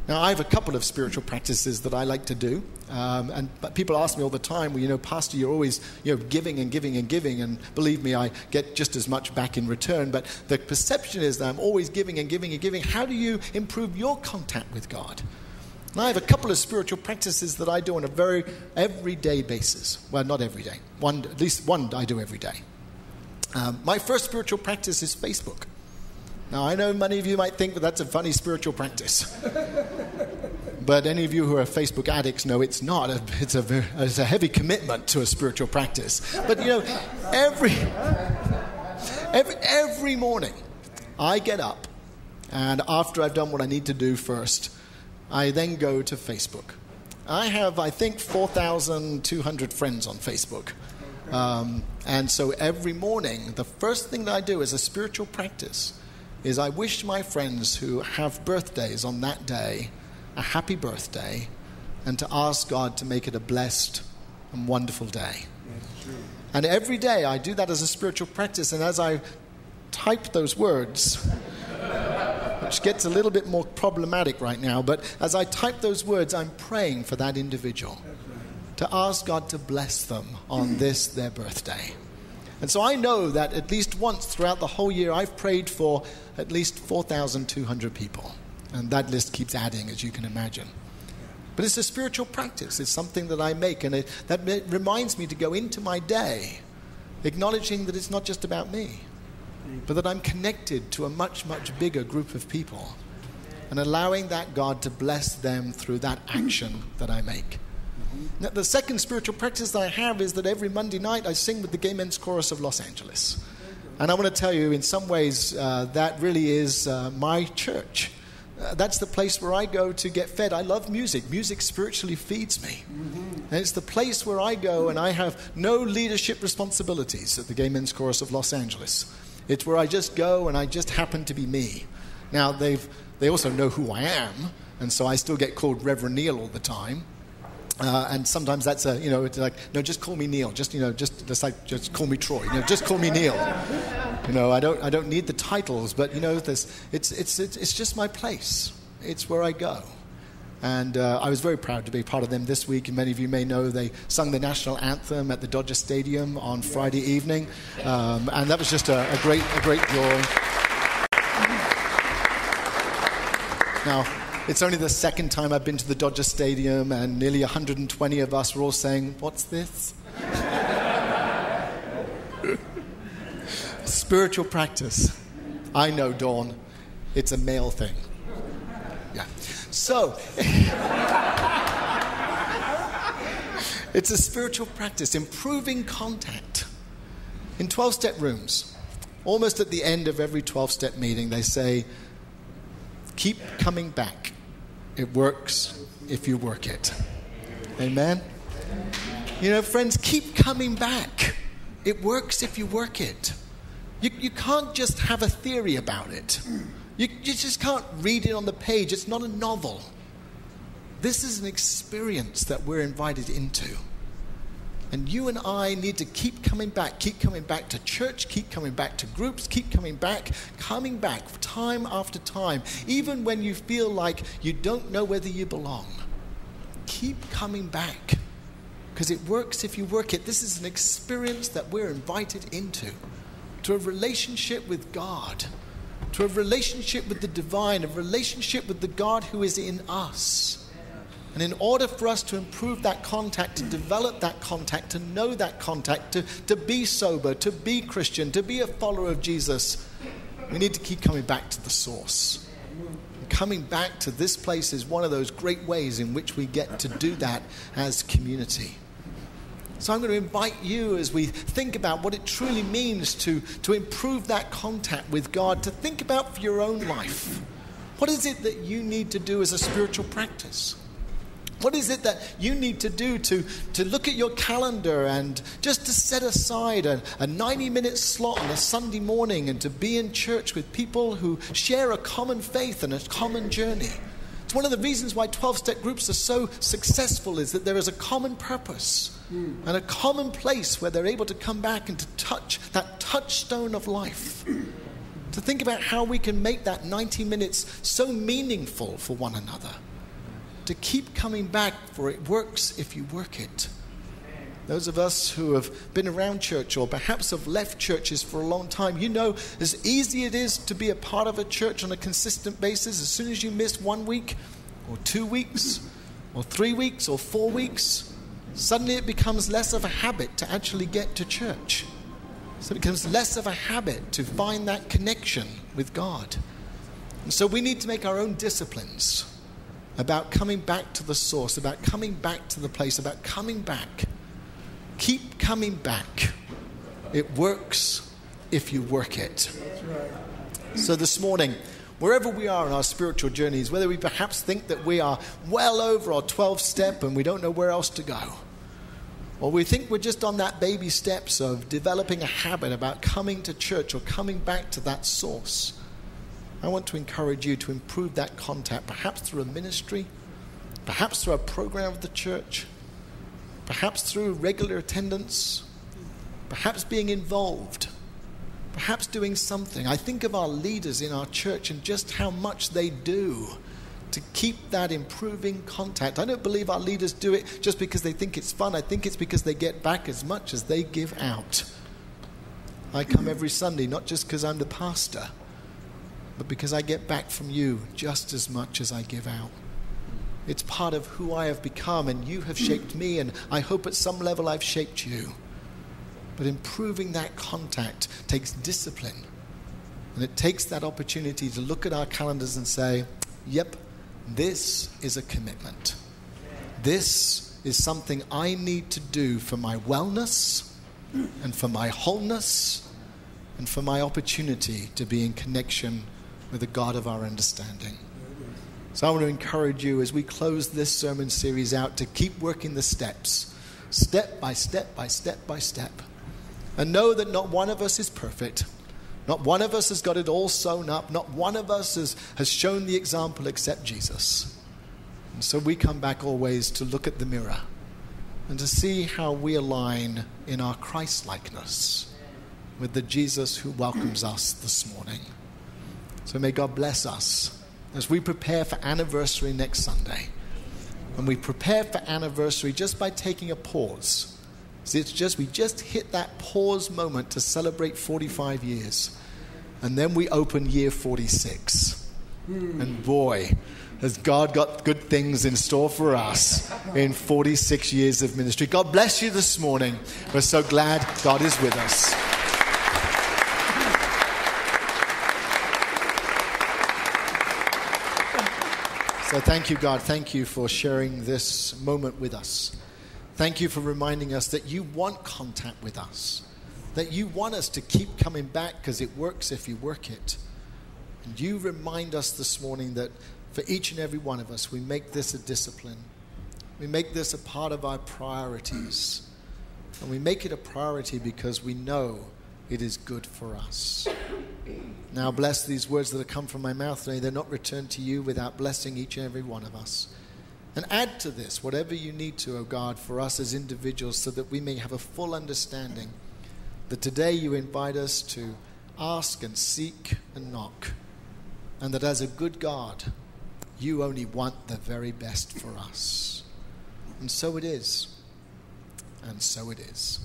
Now, I have a couple of spiritual practices that I like to do. Um, and but people ask me all the time, well, you know, Pastor, you're always you know, giving and giving and giving. And believe me, I get just as much back in return. But the perception is that I'm always giving and giving and giving. How do you improve your contact with God? And I have a couple of spiritual practices that I do on a very everyday basis. Well, not every day. One, at least one I do every day. Um, my first spiritual practice is Facebook. Now, I know many of you might think that that's a funny spiritual practice. but any of you who are Facebook addicts know it's not. It's a, it's a heavy commitment to a spiritual practice. But, you know, every, every, every morning I get up, and after I've done what I need to do first, I then go to Facebook. I have, I think, 4,200 friends on Facebook. Um, and so every morning, the first thing that I do is a spiritual practice is I wish my friends who have birthdays on that day a happy birthday and to ask God to make it a blessed and wonderful day. And every day I do that as a spiritual practice, and as I type those words, which gets a little bit more problematic right now, but as I type those words, I'm praying for that individual to ask God to bless them on this, their birthday. And so I know that at least once throughout the whole year, I've prayed for at least 4,200 people. And that list keeps adding, as you can imagine. But it's a spiritual practice. It's something that I make, and it, that reminds me to go into my day acknowledging that it's not just about me, but that I'm connected to a much, much bigger group of people, and allowing that God to bless them through that action that I make. Now, the second spiritual practice that I have is that every Monday night I sing with the Gay Men's Chorus of Los Angeles. And I want to tell you, in some ways, uh, that really is uh, my church. Uh, that's the place where I go to get fed. I love music. Music spiritually feeds me. Mm-hmm. And it's the place where I go and I have no leadership responsibilities at the Gay Men's Chorus of Los Angeles. It's where I just go and I just happen to be me. Now, they've, they also know who I am, and so I still get called Reverend Neil all the time. Uh, and sometimes that's a, you know, it's like, no, just call me Neil. Just, you know, just, just like, just call me Troy. You know, just call me Neil. You know, I don't, I don't need the titles, but you know, this, it's, it's, it's, it's just my place. It's where I go. And uh, I was very proud to be part of them this week. And many of you may know they sung the national anthem at the Dodger Stadium on Friday evening, um, and that was just a, a great, a great joy. Now, it's only the second time I've been to the Dodger Stadium, and nearly 120 of us were all saying, What's this? Spiritual practice. I know, Dawn. It's a male thing. Yeah. So, it's a spiritual practice, improving contact. In 12 step rooms, almost at the end of every 12 step meeting, they say, Keep coming back. It works if you work it. Amen? You know, friends, keep coming back. It works if you work it. You, you can't just have a theory about it. You, you just can't read it on the page. It's not a novel. This is an experience that we're invited into. And you and I need to keep coming back, keep coming back to church, keep coming back to groups, keep coming back, coming back time after time, even when you feel like you don't know whether you belong. Keep coming back because it works if you work it. This is an experience that we're invited into, to a relationship with God, to a relationship with the divine, a relationship with the God who is in us. And in order for us to improve that contact, to develop that contact, to know that contact, to, to be sober, to be Christian, to be a follower of Jesus, we need to keep coming back to the source. And coming back to this place is one of those great ways in which we get to do that as community. So I'm going to invite you as we think about what it truly means to, to improve that contact with God, to think about for your own life. What is it that you need to do as a spiritual practice? What is it that you need to do to, to look at your calendar and just to set aside a, a 90 minute slot on a Sunday morning and to be in church with people who share a common faith and a common journey? It's one of the reasons why 12 step groups are so successful is that there is a common purpose mm. and a common place where they're able to come back and to touch that touchstone of life. to think about how we can make that 90 minutes so meaningful for one another to keep coming back, for it works if you work it. Those of us who have been around church or perhaps have left churches for a long time, you know as easy it is to be a part of a church on a consistent basis. As soon as you miss one week or two weeks or three weeks or four weeks, suddenly it becomes less of a habit to actually get to church. So it becomes less of a habit to find that connection with God. And so we need to make our own disciplines about coming back to the source, about coming back to the place, about coming back. Keep coming back. It works if you work it. So this morning, wherever we are in our spiritual journeys, whether we perhaps think that we are well over our 12 step and we don't know where else to go, or we think we're just on that baby steps of developing a habit about coming to church or coming back to that source. I want to encourage you to improve that contact, perhaps through a ministry, perhaps through a program of the church, perhaps through regular attendance, perhaps being involved, perhaps doing something. I think of our leaders in our church and just how much they do to keep that improving contact. I don't believe our leaders do it just because they think it's fun. I think it's because they get back as much as they give out. I come every Sunday not just because I'm the pastor but because I get back from you just as much as I give out. It's part of who I have become, and you have shaped me, and I hope at some level I've shaped you. But improving that contact takes discipline. And it takes that opportunity to look at our calendars and say, yep, this is a commitment. This is something I need to do for my wellness and for my wholeness and for my opportunity to be in connection with the God of our understanding. So I want to encourage you as we close this sermon series out to keep working the steps, step by step by step by step. And know that not one of us is perfect. Not one of us has got it all sewn up. Not one of us has, has shown the example except Jesus. And so we come back always to look at the mirror and to see how we align in our Christ likeness with the Jesus who welcomes us this morning. So may God bless us as we prepare for anniversary next Sunday. And we prepare for anniversary just by taking a pause. See, it's just, we just hit that pause moment to celebrate 45 years. And then we open year 46. Mm. And boy, has God got good things in store for us in 46 years of ministry. God bless you this morning. We're so glad God is with us. So thank you, God. Thank you for sharing this moment with us. Thank you for reminding us that you want contact with us, that you want us to keep coming back because it works if you work it. And you remind us this morning that for each and every one of us, we make this a discipline. We make this a part of our priorities. And we make it a priority because we know it is good for us. Now bless these words that have come from my mouth today. They're not returned to you without blessing each and every one of us. And add to this whatever you need to, O God, for us as individuals so that we may have a full understanding that today you invite us to ask and seek and knock. And that as a good God, you only want the very best for us. And so it is. And so it is.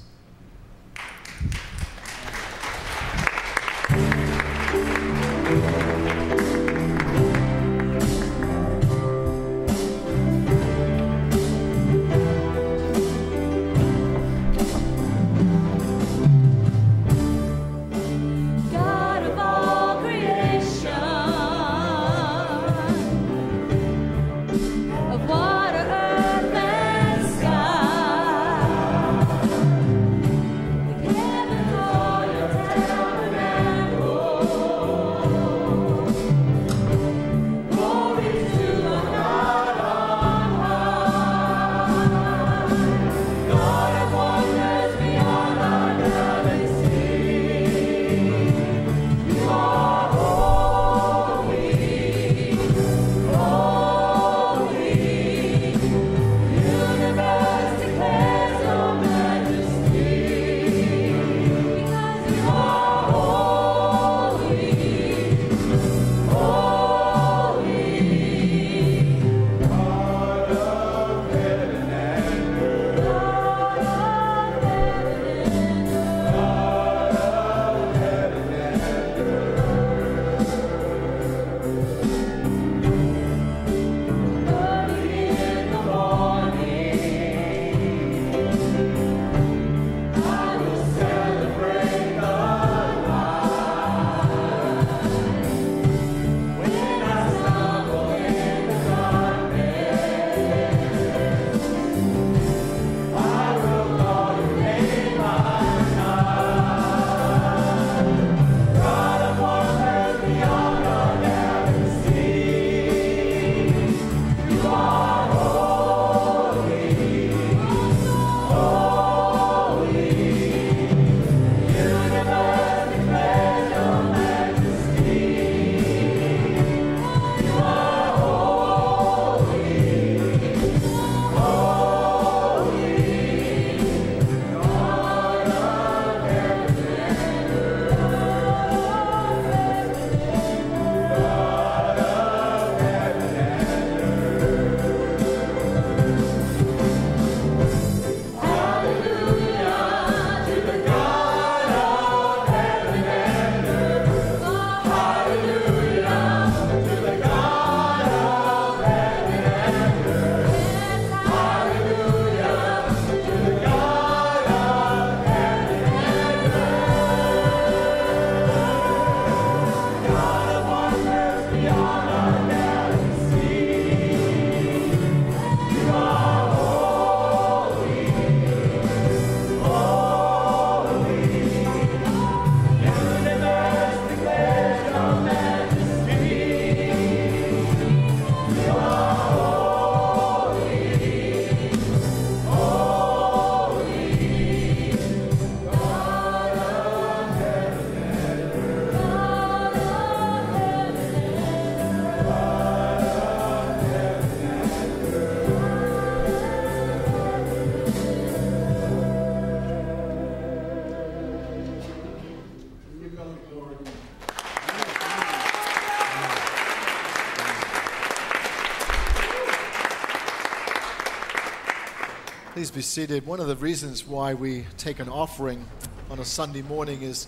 Please be seated. One of the reasons why we take an offering on a Sunday morning is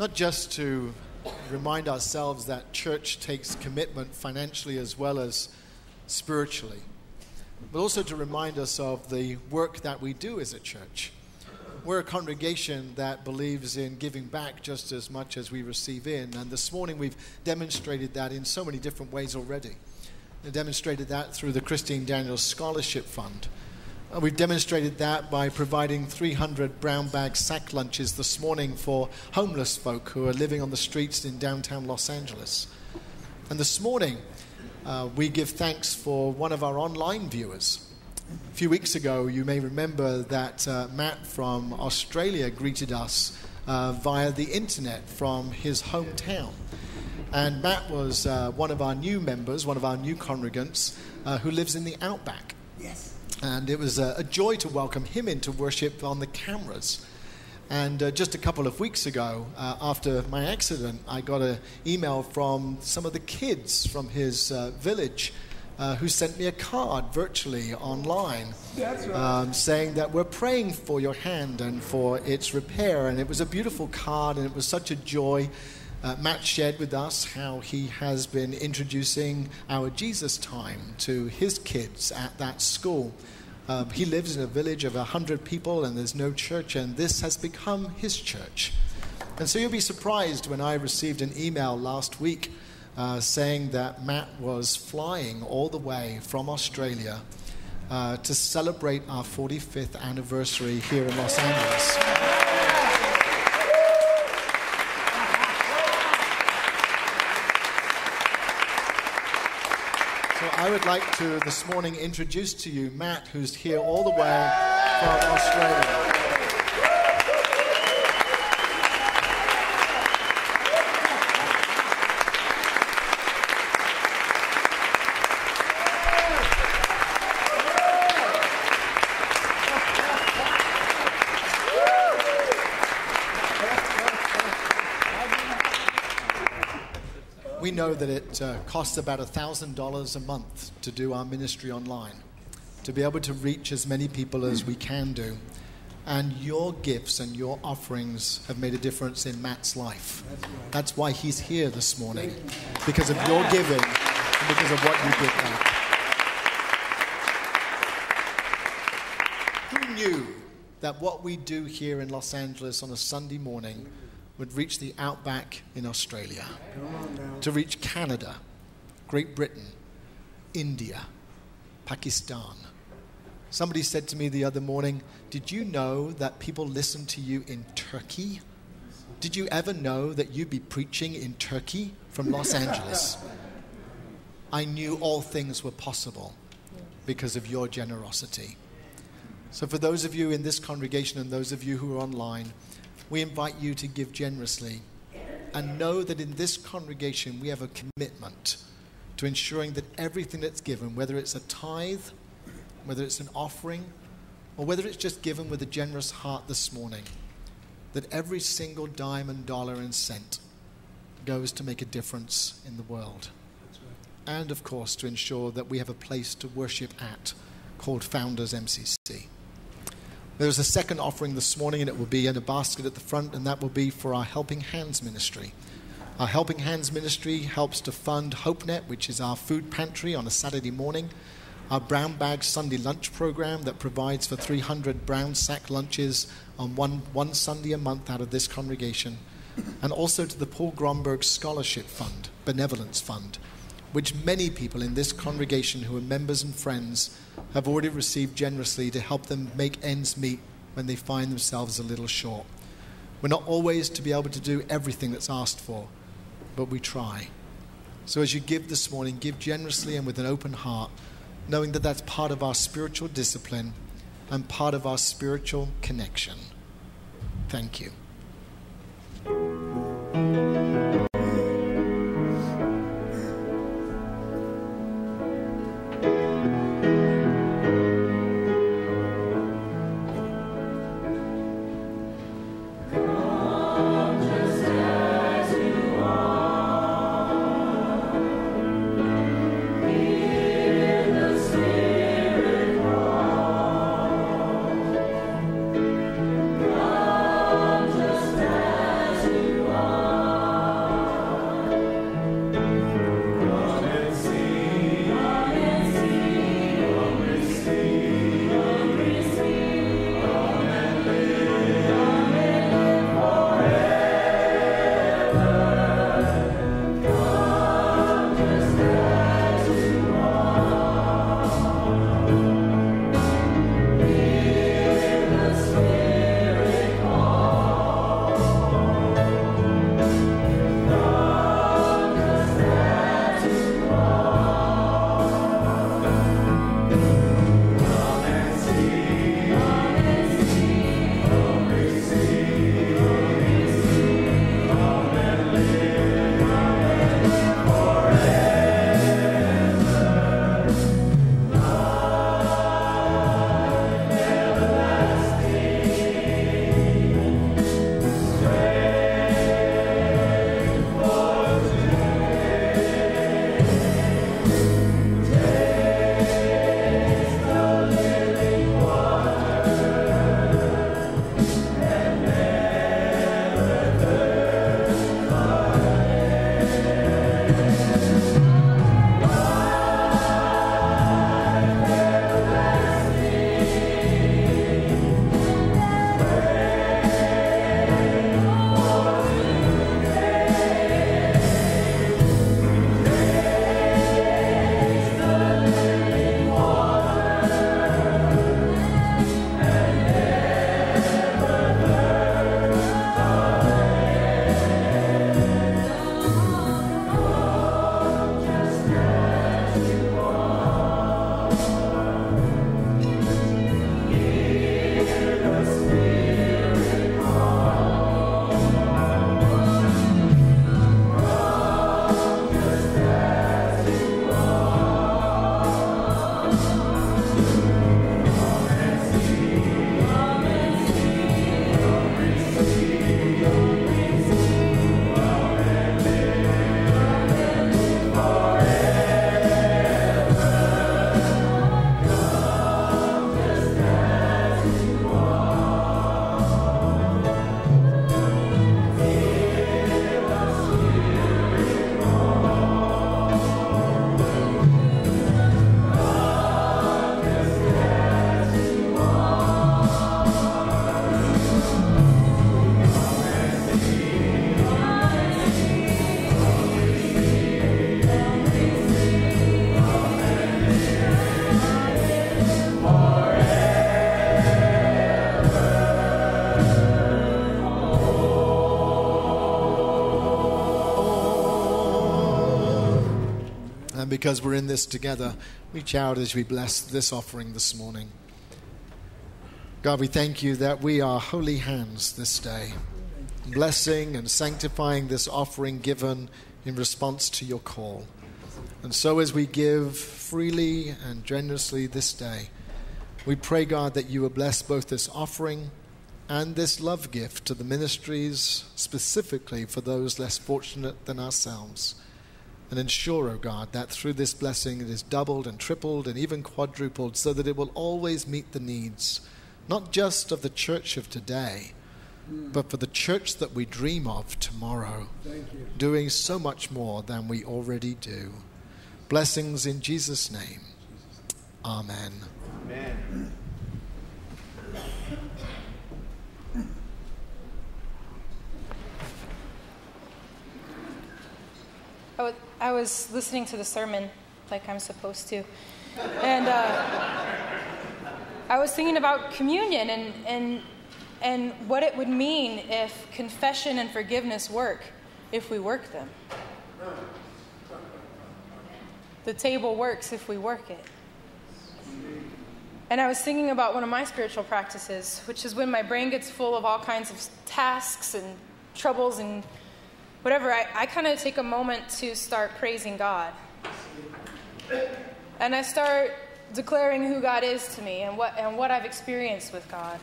not just to remind ourselves that church takes commitment financially as well as spiritually, but also to remind us of the work that we do as a church. We're a congregation that believes in giving back just as much as we receive in, and this morning we've demonstrated that in so many different ways already. We demonstrated that through the Christine Daniels Scholarship Fund. Uh, we've demonstrated that by providing 300 brown bag sack lunches this morning for homeless folk who are living on the streets in downtown Los Angeles. And this morning, uh, we give thanks for one of our online viewers. A few weeks ago, you may remember that uh, Matt from Australia greeted us uh, via the internet from his hometown. And Matt was uh, one of our new members, one of our new congregants, uh, who lives in the outback. Yes. And it was a, a joy to welcome him into worship on the cameras. And uh, just a couple of weeks ago, uh, after my accident, I got an email from some of the kids from his uh, village uh, who sent me a card virtually online That's right. um, saying that we're praying for your hand and for its repair. And it was a beautiful card, and it was such a joy. Uh, Matt shared with us how he has been introducing our Jesus time to his kids at that school. Um, he lives in a village of 100 people and there's no church, and this has become his church. And so you'll be surprised when I received an email last week uh, saying that Matt was flying all the way from Australia uh, to celebrate our 45th anniversary here in Los Angeles. So I would like to this morning introduce to you Matt, who's here all the way from Australia. We know that it uh, costs about $1,000 a month to do our ministry online, to be able to reach as many people as we can do. And your gifts and your offerings have made a difference in Matt's life. That's why he's here this morning, because of your giving and because of what you give back. Who knew that what we do here in Los Angeles on a Sunday morning would reach the outback in Australia, to reach Canada, Great Britain, India, Pakistan. Somebody said to me the other morning, Did you know that people listen to you in Turkey? Did you ever know that you'd be preaching in Turkey from Los Angeles? I knew all things were possible because of your generosity. So, for those of you in this congregation and those of you who are online, we invite you to give generously and know that in this congregation we have a commitment to ensuring that everything that's given, whether it's a tithe, whether it's an offering, or whether it's just given with a generous heart this morning, that every single dime and dollar and cent goes to make a difference in the world. And of course, to ensure that we have a place to worship at called Founders MCC. There's a second offering this morning, and it will be in a basket at the front, and that will be for our Helping Hands ministry. Our Helping Hands ministry helps to fund HopeNet, which is our food pantry on a Saturday morning, our Brown Bag Sunday lunch program that provides for 300 brown sack lunches on one, one Sunday a month out of this congregation, and also to the Paul Gromberg Scholarship Fund, Benevolence Fund, which many people in this congregation who are members and friends have already received generously to help them make ends meet when they find themselves a little short. We're not always to be able to do everything that's asked for, but we try. So as you give this morning, give generously and with an open heart, knowing that that's part of our spiritual discipline and part of our spiritual connection. Thank you. Because we're in this together, reach out as we bless this offering this morning. God, we thank you that we are holy hands this day, blessing and sanctifying this offering given in response to your call. And so, as we give freely and generously this day, we pray, God, that you will bless both this offering and this love gift to the ministries, specifically for those less fortunate than ourselves. And ensure, O oh God, that through this blessing it is doubled and tripled and even quadrupled so that it will always meet the needs, not just of the church of today, but for the church that we dream of tomorrow, doing so much more than we already do. Blessings in Jesus' name. Amen. Amen. I was, I was listening to the sermon like I'm supposed to. And uh, I was thinking about communion and, and, and what it would mean if confession and forgiveness work if we work them. The table works if we work it. And I was thinking about one of my spiritual practices, which is when my brain gets full of all kinds of tasks and troubles and whatever, I, I kind of take a moment to start praising God. And I start declaring who God is to me and what, and what I've experienced with God.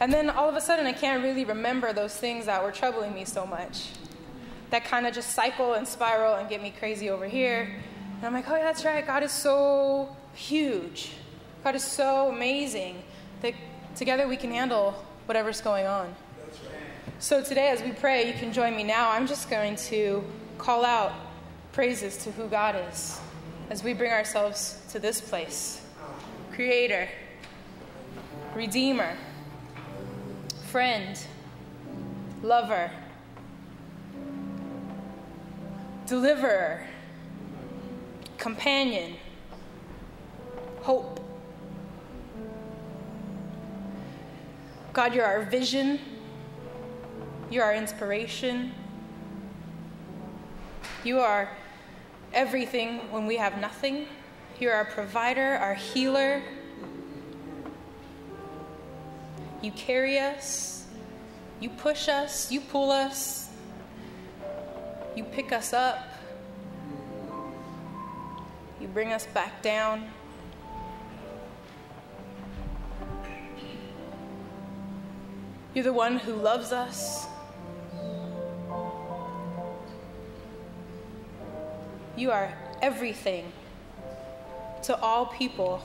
And then all of a sudden, I can't really remember those things that were troubling me so much. That kind of just cycle and spiral and get me crazy over here. And I'm like, oh, yeah, that's right. God is so huge. God is so amazing that together we can handle whatever's going on. So today, as we pray, you can join me now. I'm just going to call out praises to who God is as we bring ourselves to this place Creator, Redeemer, Friend, Lover, Deliverer, Companion, Hope. God, you're our vision. You're our inspiration. You are everything when we have nothing. You're our provider, our healer. You carry us. You push us. You pull us. You pick us up. You bring us back down. You're the one who loves us. You are everything to all people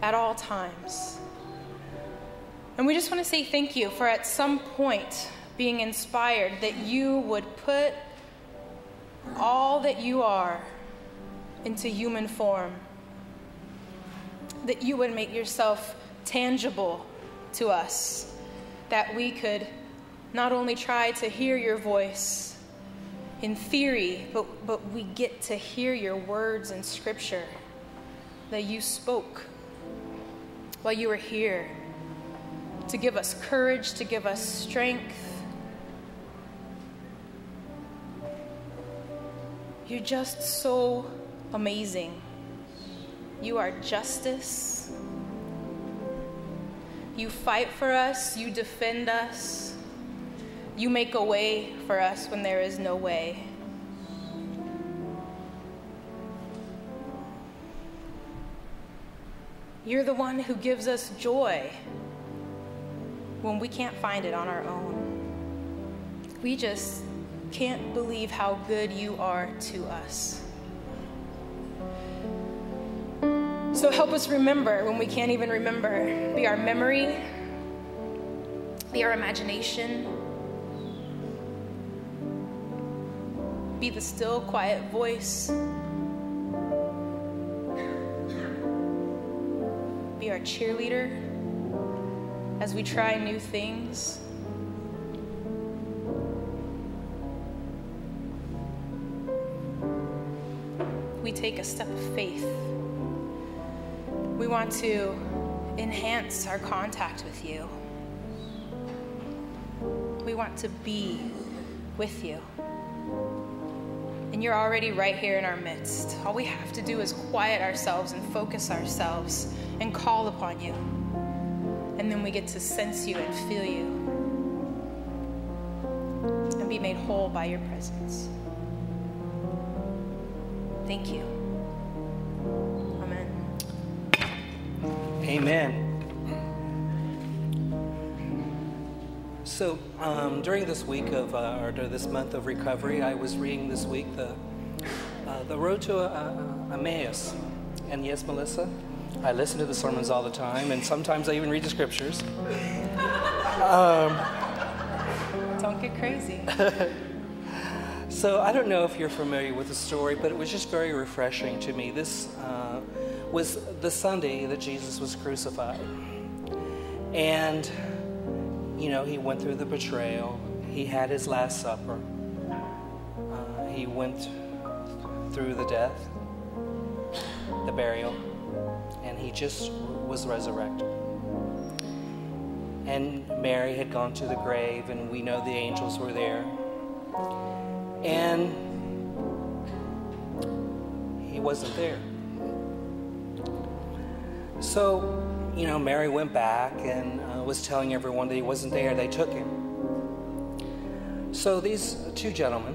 at all times. And we just want to say thank you for at some point being inspired that you would put all that you are into human form, that you would make yourself tangible to us, that we could not only try to hear your voice in theory, but, but we get to hear your words in Scripture that you spoke while you were here to give us courage, to give us strength. You're just so amazing. You are justice. You fight for us, you defend us. You make a way for us when there is no way. You're the one who gives us joy when we can't find it on our own. We just can't believe how good you are to us. So help us remember when we can't even remember. Be our memory, be our imagination be the still, quiet voice. Be our cheerleader as we try new things. We take a step of faith. We want to enhance our contact with you. We want to be with you. And you're already right here in our midst. All we have to do is quiet ourselves and focus ourselves and call upon you. And then we get to sense you and feel you and be made whole by your presence. Thank you. Amen. Amen. So um, during this week of, uh, or this month of recovery, I was reading this week the, uh, the Road to uh, Emmaus. And yes, Melissa, I listen to the sermons all the time, and sometimes I even read the scriptures. Um, Don't get crazy. so I don't know if you're familiar with the story, but it was just very refreshing to me. This uh, was the Sunday that Jesus was crucified. And you know, he went through the betrayal, he had his Last Supper, uh, he went through the death, the burial, and he just was resurrected. And Mary had gone to the grave, and we know the angels were there. And he wasn't there. So, you know, Mary went back and was telling everyone that he wasn't there. They took him. So these two gentlemen,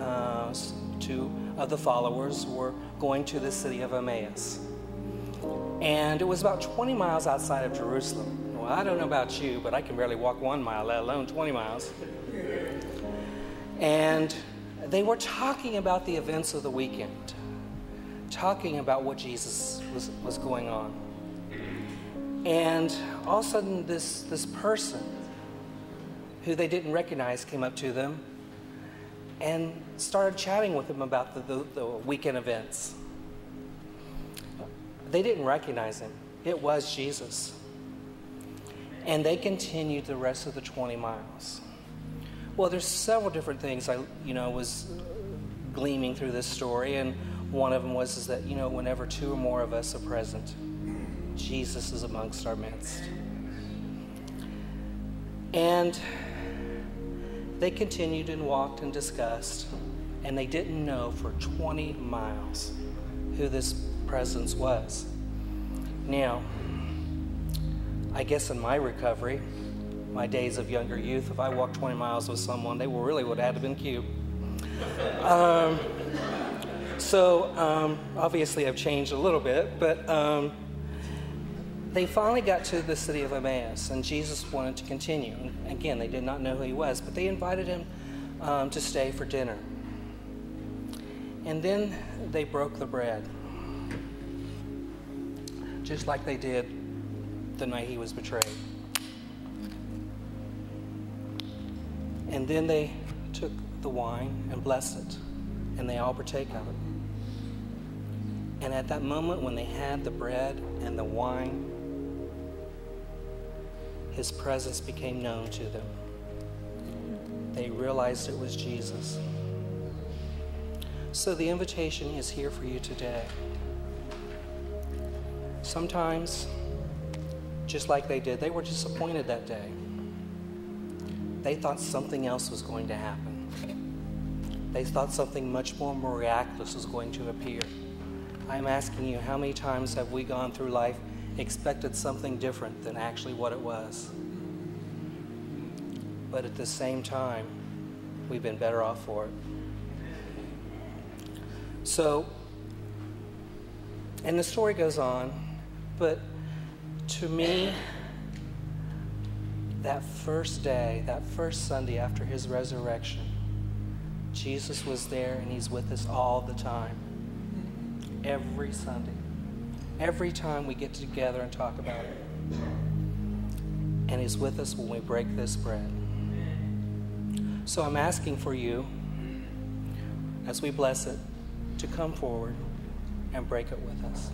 uh, two of the followers, were going to the city of Emmaus. And it was about 20 miles outside of Jerusalem. Well, I don't know about you, but I can barely walk one mile, let alone 20 miles. And they were talking about the events of the weekend, talking about what Jesus was, was going on. And all of a sudden, this, this person who they didn't recognize came up to them and started chatting with them about the, the, the weekend events. They didn't recognize him, it was Jesus. And they continued the rest of the 20 miles. Well, there's several different things I, you know, was gleaming through this story, and one of them was is that you know whenever two or more of us are present, Jesus is amongst our midst. And they continued and walked and discussed, and they didn't know for 20 miles who this presence was. Now, I guess in my recovery, my days of younger youth, if I walked 20 miles with someone, they really would have been cute. Um, so um, obviously, I've changed a little bit, but um, they finally got to the city of Emmaus, and Jesus wanted to continue. And again, they did not know who he was, but they invited him um, to stay for dinner. And then they broke the bread, just like they did the night he was betrayed. And then they took the wine and blessed it, and they all partake of it. And at that moment, when they had the bread and the wine, his presence became known to them. They realized it was Jesus. So the invitation is here for you today. Sometimes, just like they did, they were disappointed that day. They thought something else was going to happen. They thought something much more miraculous was going to appear. I'm asking you, how many times have we gone through life expected something different than actually what it was. But at the same time, we've been better off for it. So, and the story goes on, but to me, that first day, that first Sunday after his resurrection, Jesus was there and he's with us all the time. Every Sunday every time we get together and talk about it. And He's with us when we break this bread. So I'm asking for you, as we bless it, to come forward and break it with us,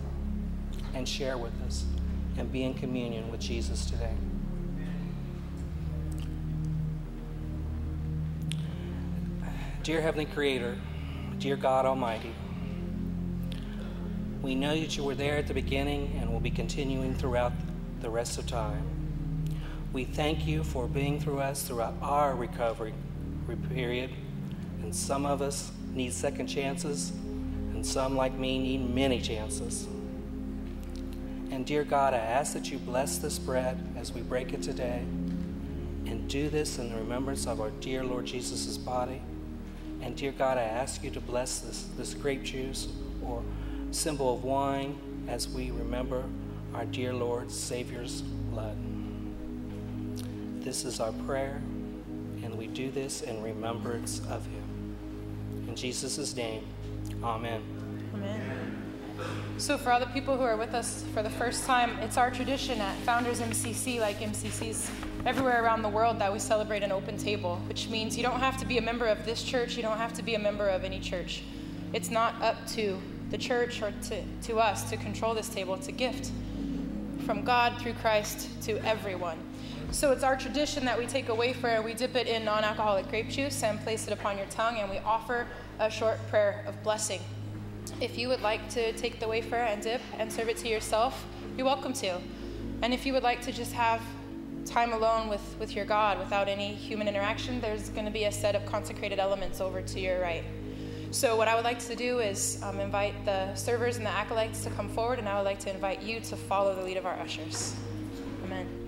and share with us, and be in communion with Jesus today. Dear Heavenly Creator, dear God Almighty, we know that you were there at the beginning and will be continuing throughout the rest of time. We thank you for being through us throughout our recovery period, and some of us need second chances, and some, like me, need many chances. And dear God, I ask that you bless this bread as we break it today, and do this in the remembrance of our dear Lord Jesus' body. And dear God, I ask you to bless this, this grape juice or symbol of wine as we remember our dear Lord Savior's blood. This is our prayer, and we do this in remembrance of him. In Jesus' name, amen. Amen. So, for all the people who are with us for the first time, it's our tradition at Founders MCC, like MCCs everywhere around the world, that we celebrate an open table, which means you don't have to be a member of this church, you don't have to be a member of any church. It's not up to the church or to, to us to control this table. It's a gift from God through Christ to everyone. So it's our tradition that we take a wafer and we dip it in non alcoholic grape juice and place it upon your tongue, and we offer a short prayer of blessing. If you would like to take the wafer and dip and serve it to yourself, you're welcome to. And if you would like to just have time alone with, with your God without any human interaction, there's going to be a set of consecrated elements over to your right. So, what I would like to do is um, invite the servers and the acolytes to come forward, and I would like to invite you to follow the lead of our ushers. Amen.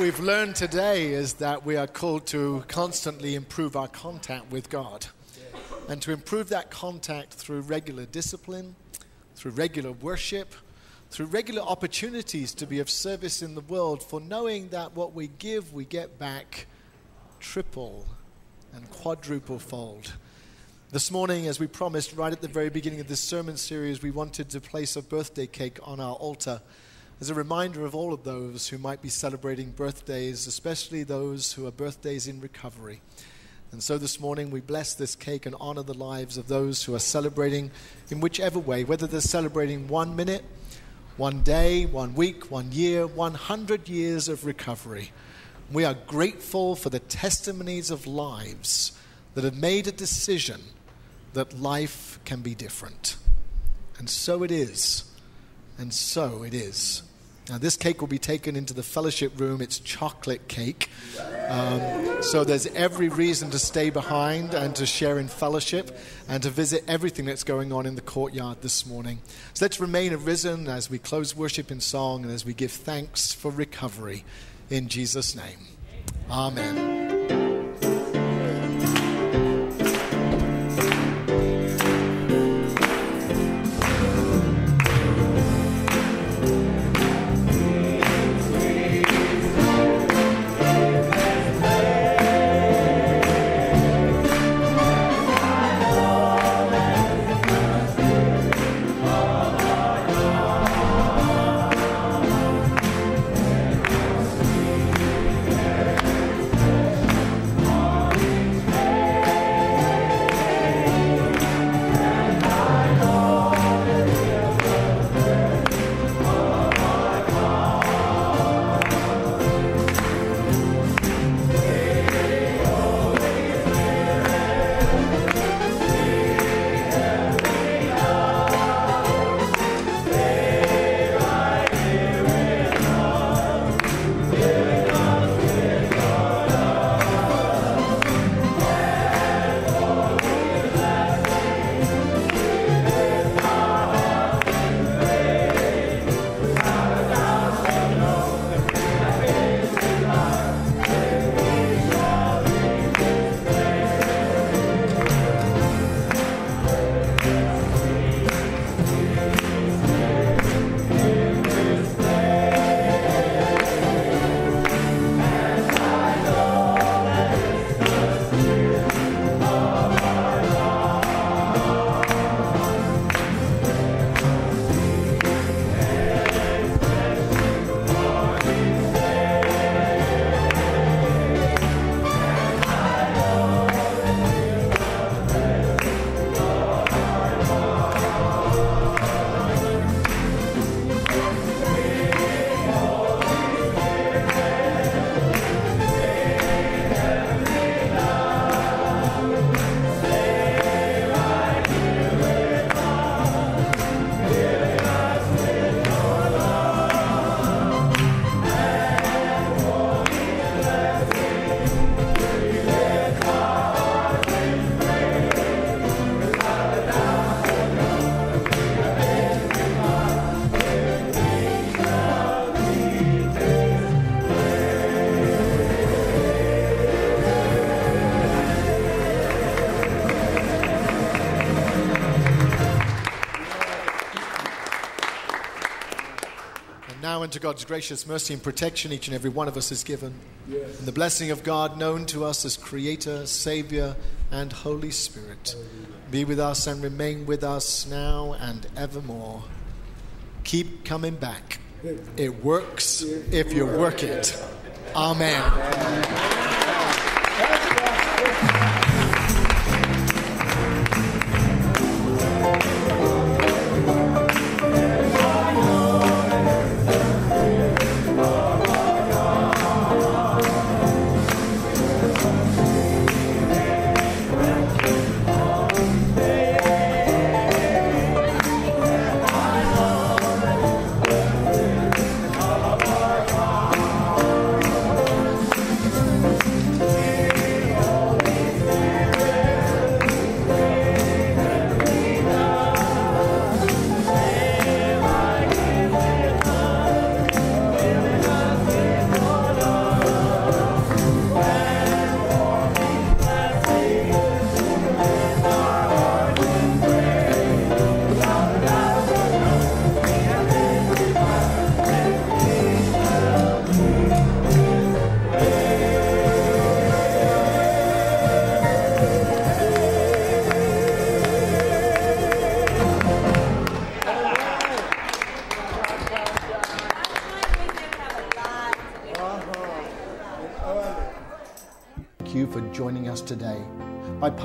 We've learned today is that we are called to constantly improve our contact with God. And to improve that contact through regular discipline, through regular worship, through regular opportunities to be of service in the world, for knowing that what we give, we get back triple and quadruple fold. This morning, as we promised right at the very beginning of this sermon series, we wanted to place a birthday cake on our altar as a reminder of all of those who might be celebrating birthdays, especially those who are birthdays in recovery. And so this morning we bless this cake and honor the lives of those who are celebrating in whichever way, whether they're celebrating one minute, one day, one week, one year, 100 years of recovery. We are grateful for the testimonies of lives that have made a decision that life can be different. And so it is. And so it is. Now, this cake will be taken into the fellowship room. It's chocolate cake. Um, so there's every reason to stay behind and to share in fellowship and to visit everything that's going on in the courtyard this morning. So let's remain arisen as we close worship in song and as we give thanks for recovery. In Jesus' name. Amen. Into God's gracious mercy and protection each and every one of us is given. Yes. And the blessing of God, known to us as Creator, Savior, and Holy Spirit, be with us and remain with us now and evermore. Keep coming back. It works if you work it. Amen. thank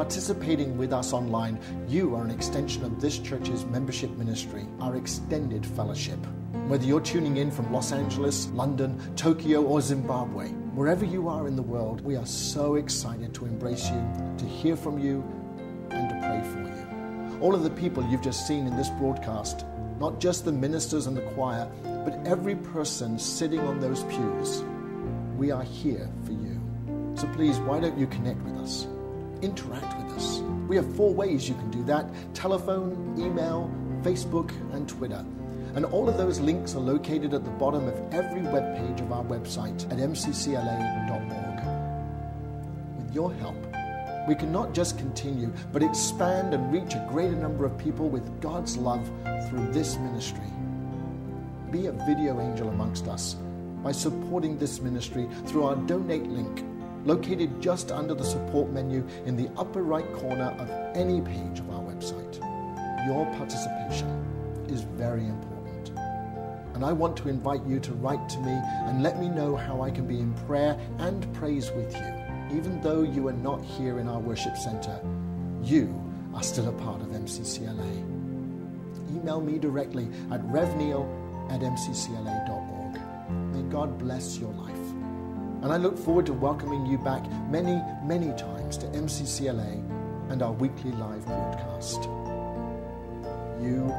participating with us online, you are an extension of this church's membership ministry, our extended fellowship. Whether you're tuning in from Los Angeles, London, Tokyo, or Zimbabwe, wherever you are in the world, we are so excited to embrace you, to hear from you, and to pray for you. All of the people you've just seen in this broadcast, not just the ministers and the choir, but every person sitting on those pews, we are here for you. So please, why don't you connect with us? Interact with us. We have four ways you can do that telephone, email, Facebook, and Twitter. And all of those links are located at the bottom of every web page of our website at mccla.org. With your help, we can not just continue, but expand and reach a greater number of people with God's love through this ministry. Be a video angel amongst us by supporting this ministry through our donate link located just under the support menu in the upper right corner of any page of our website. Your participation is very important. And I want to invite you to write to me and let me know how I can be in prayer and praise with you, even though you are not here in our worship center. You are still a part of MCCLA. Email me directly at revneil at mccla.org. May God bless your life. And I look forward to welcoming you back many, many times to MCCLA and our weekly live broadcast. You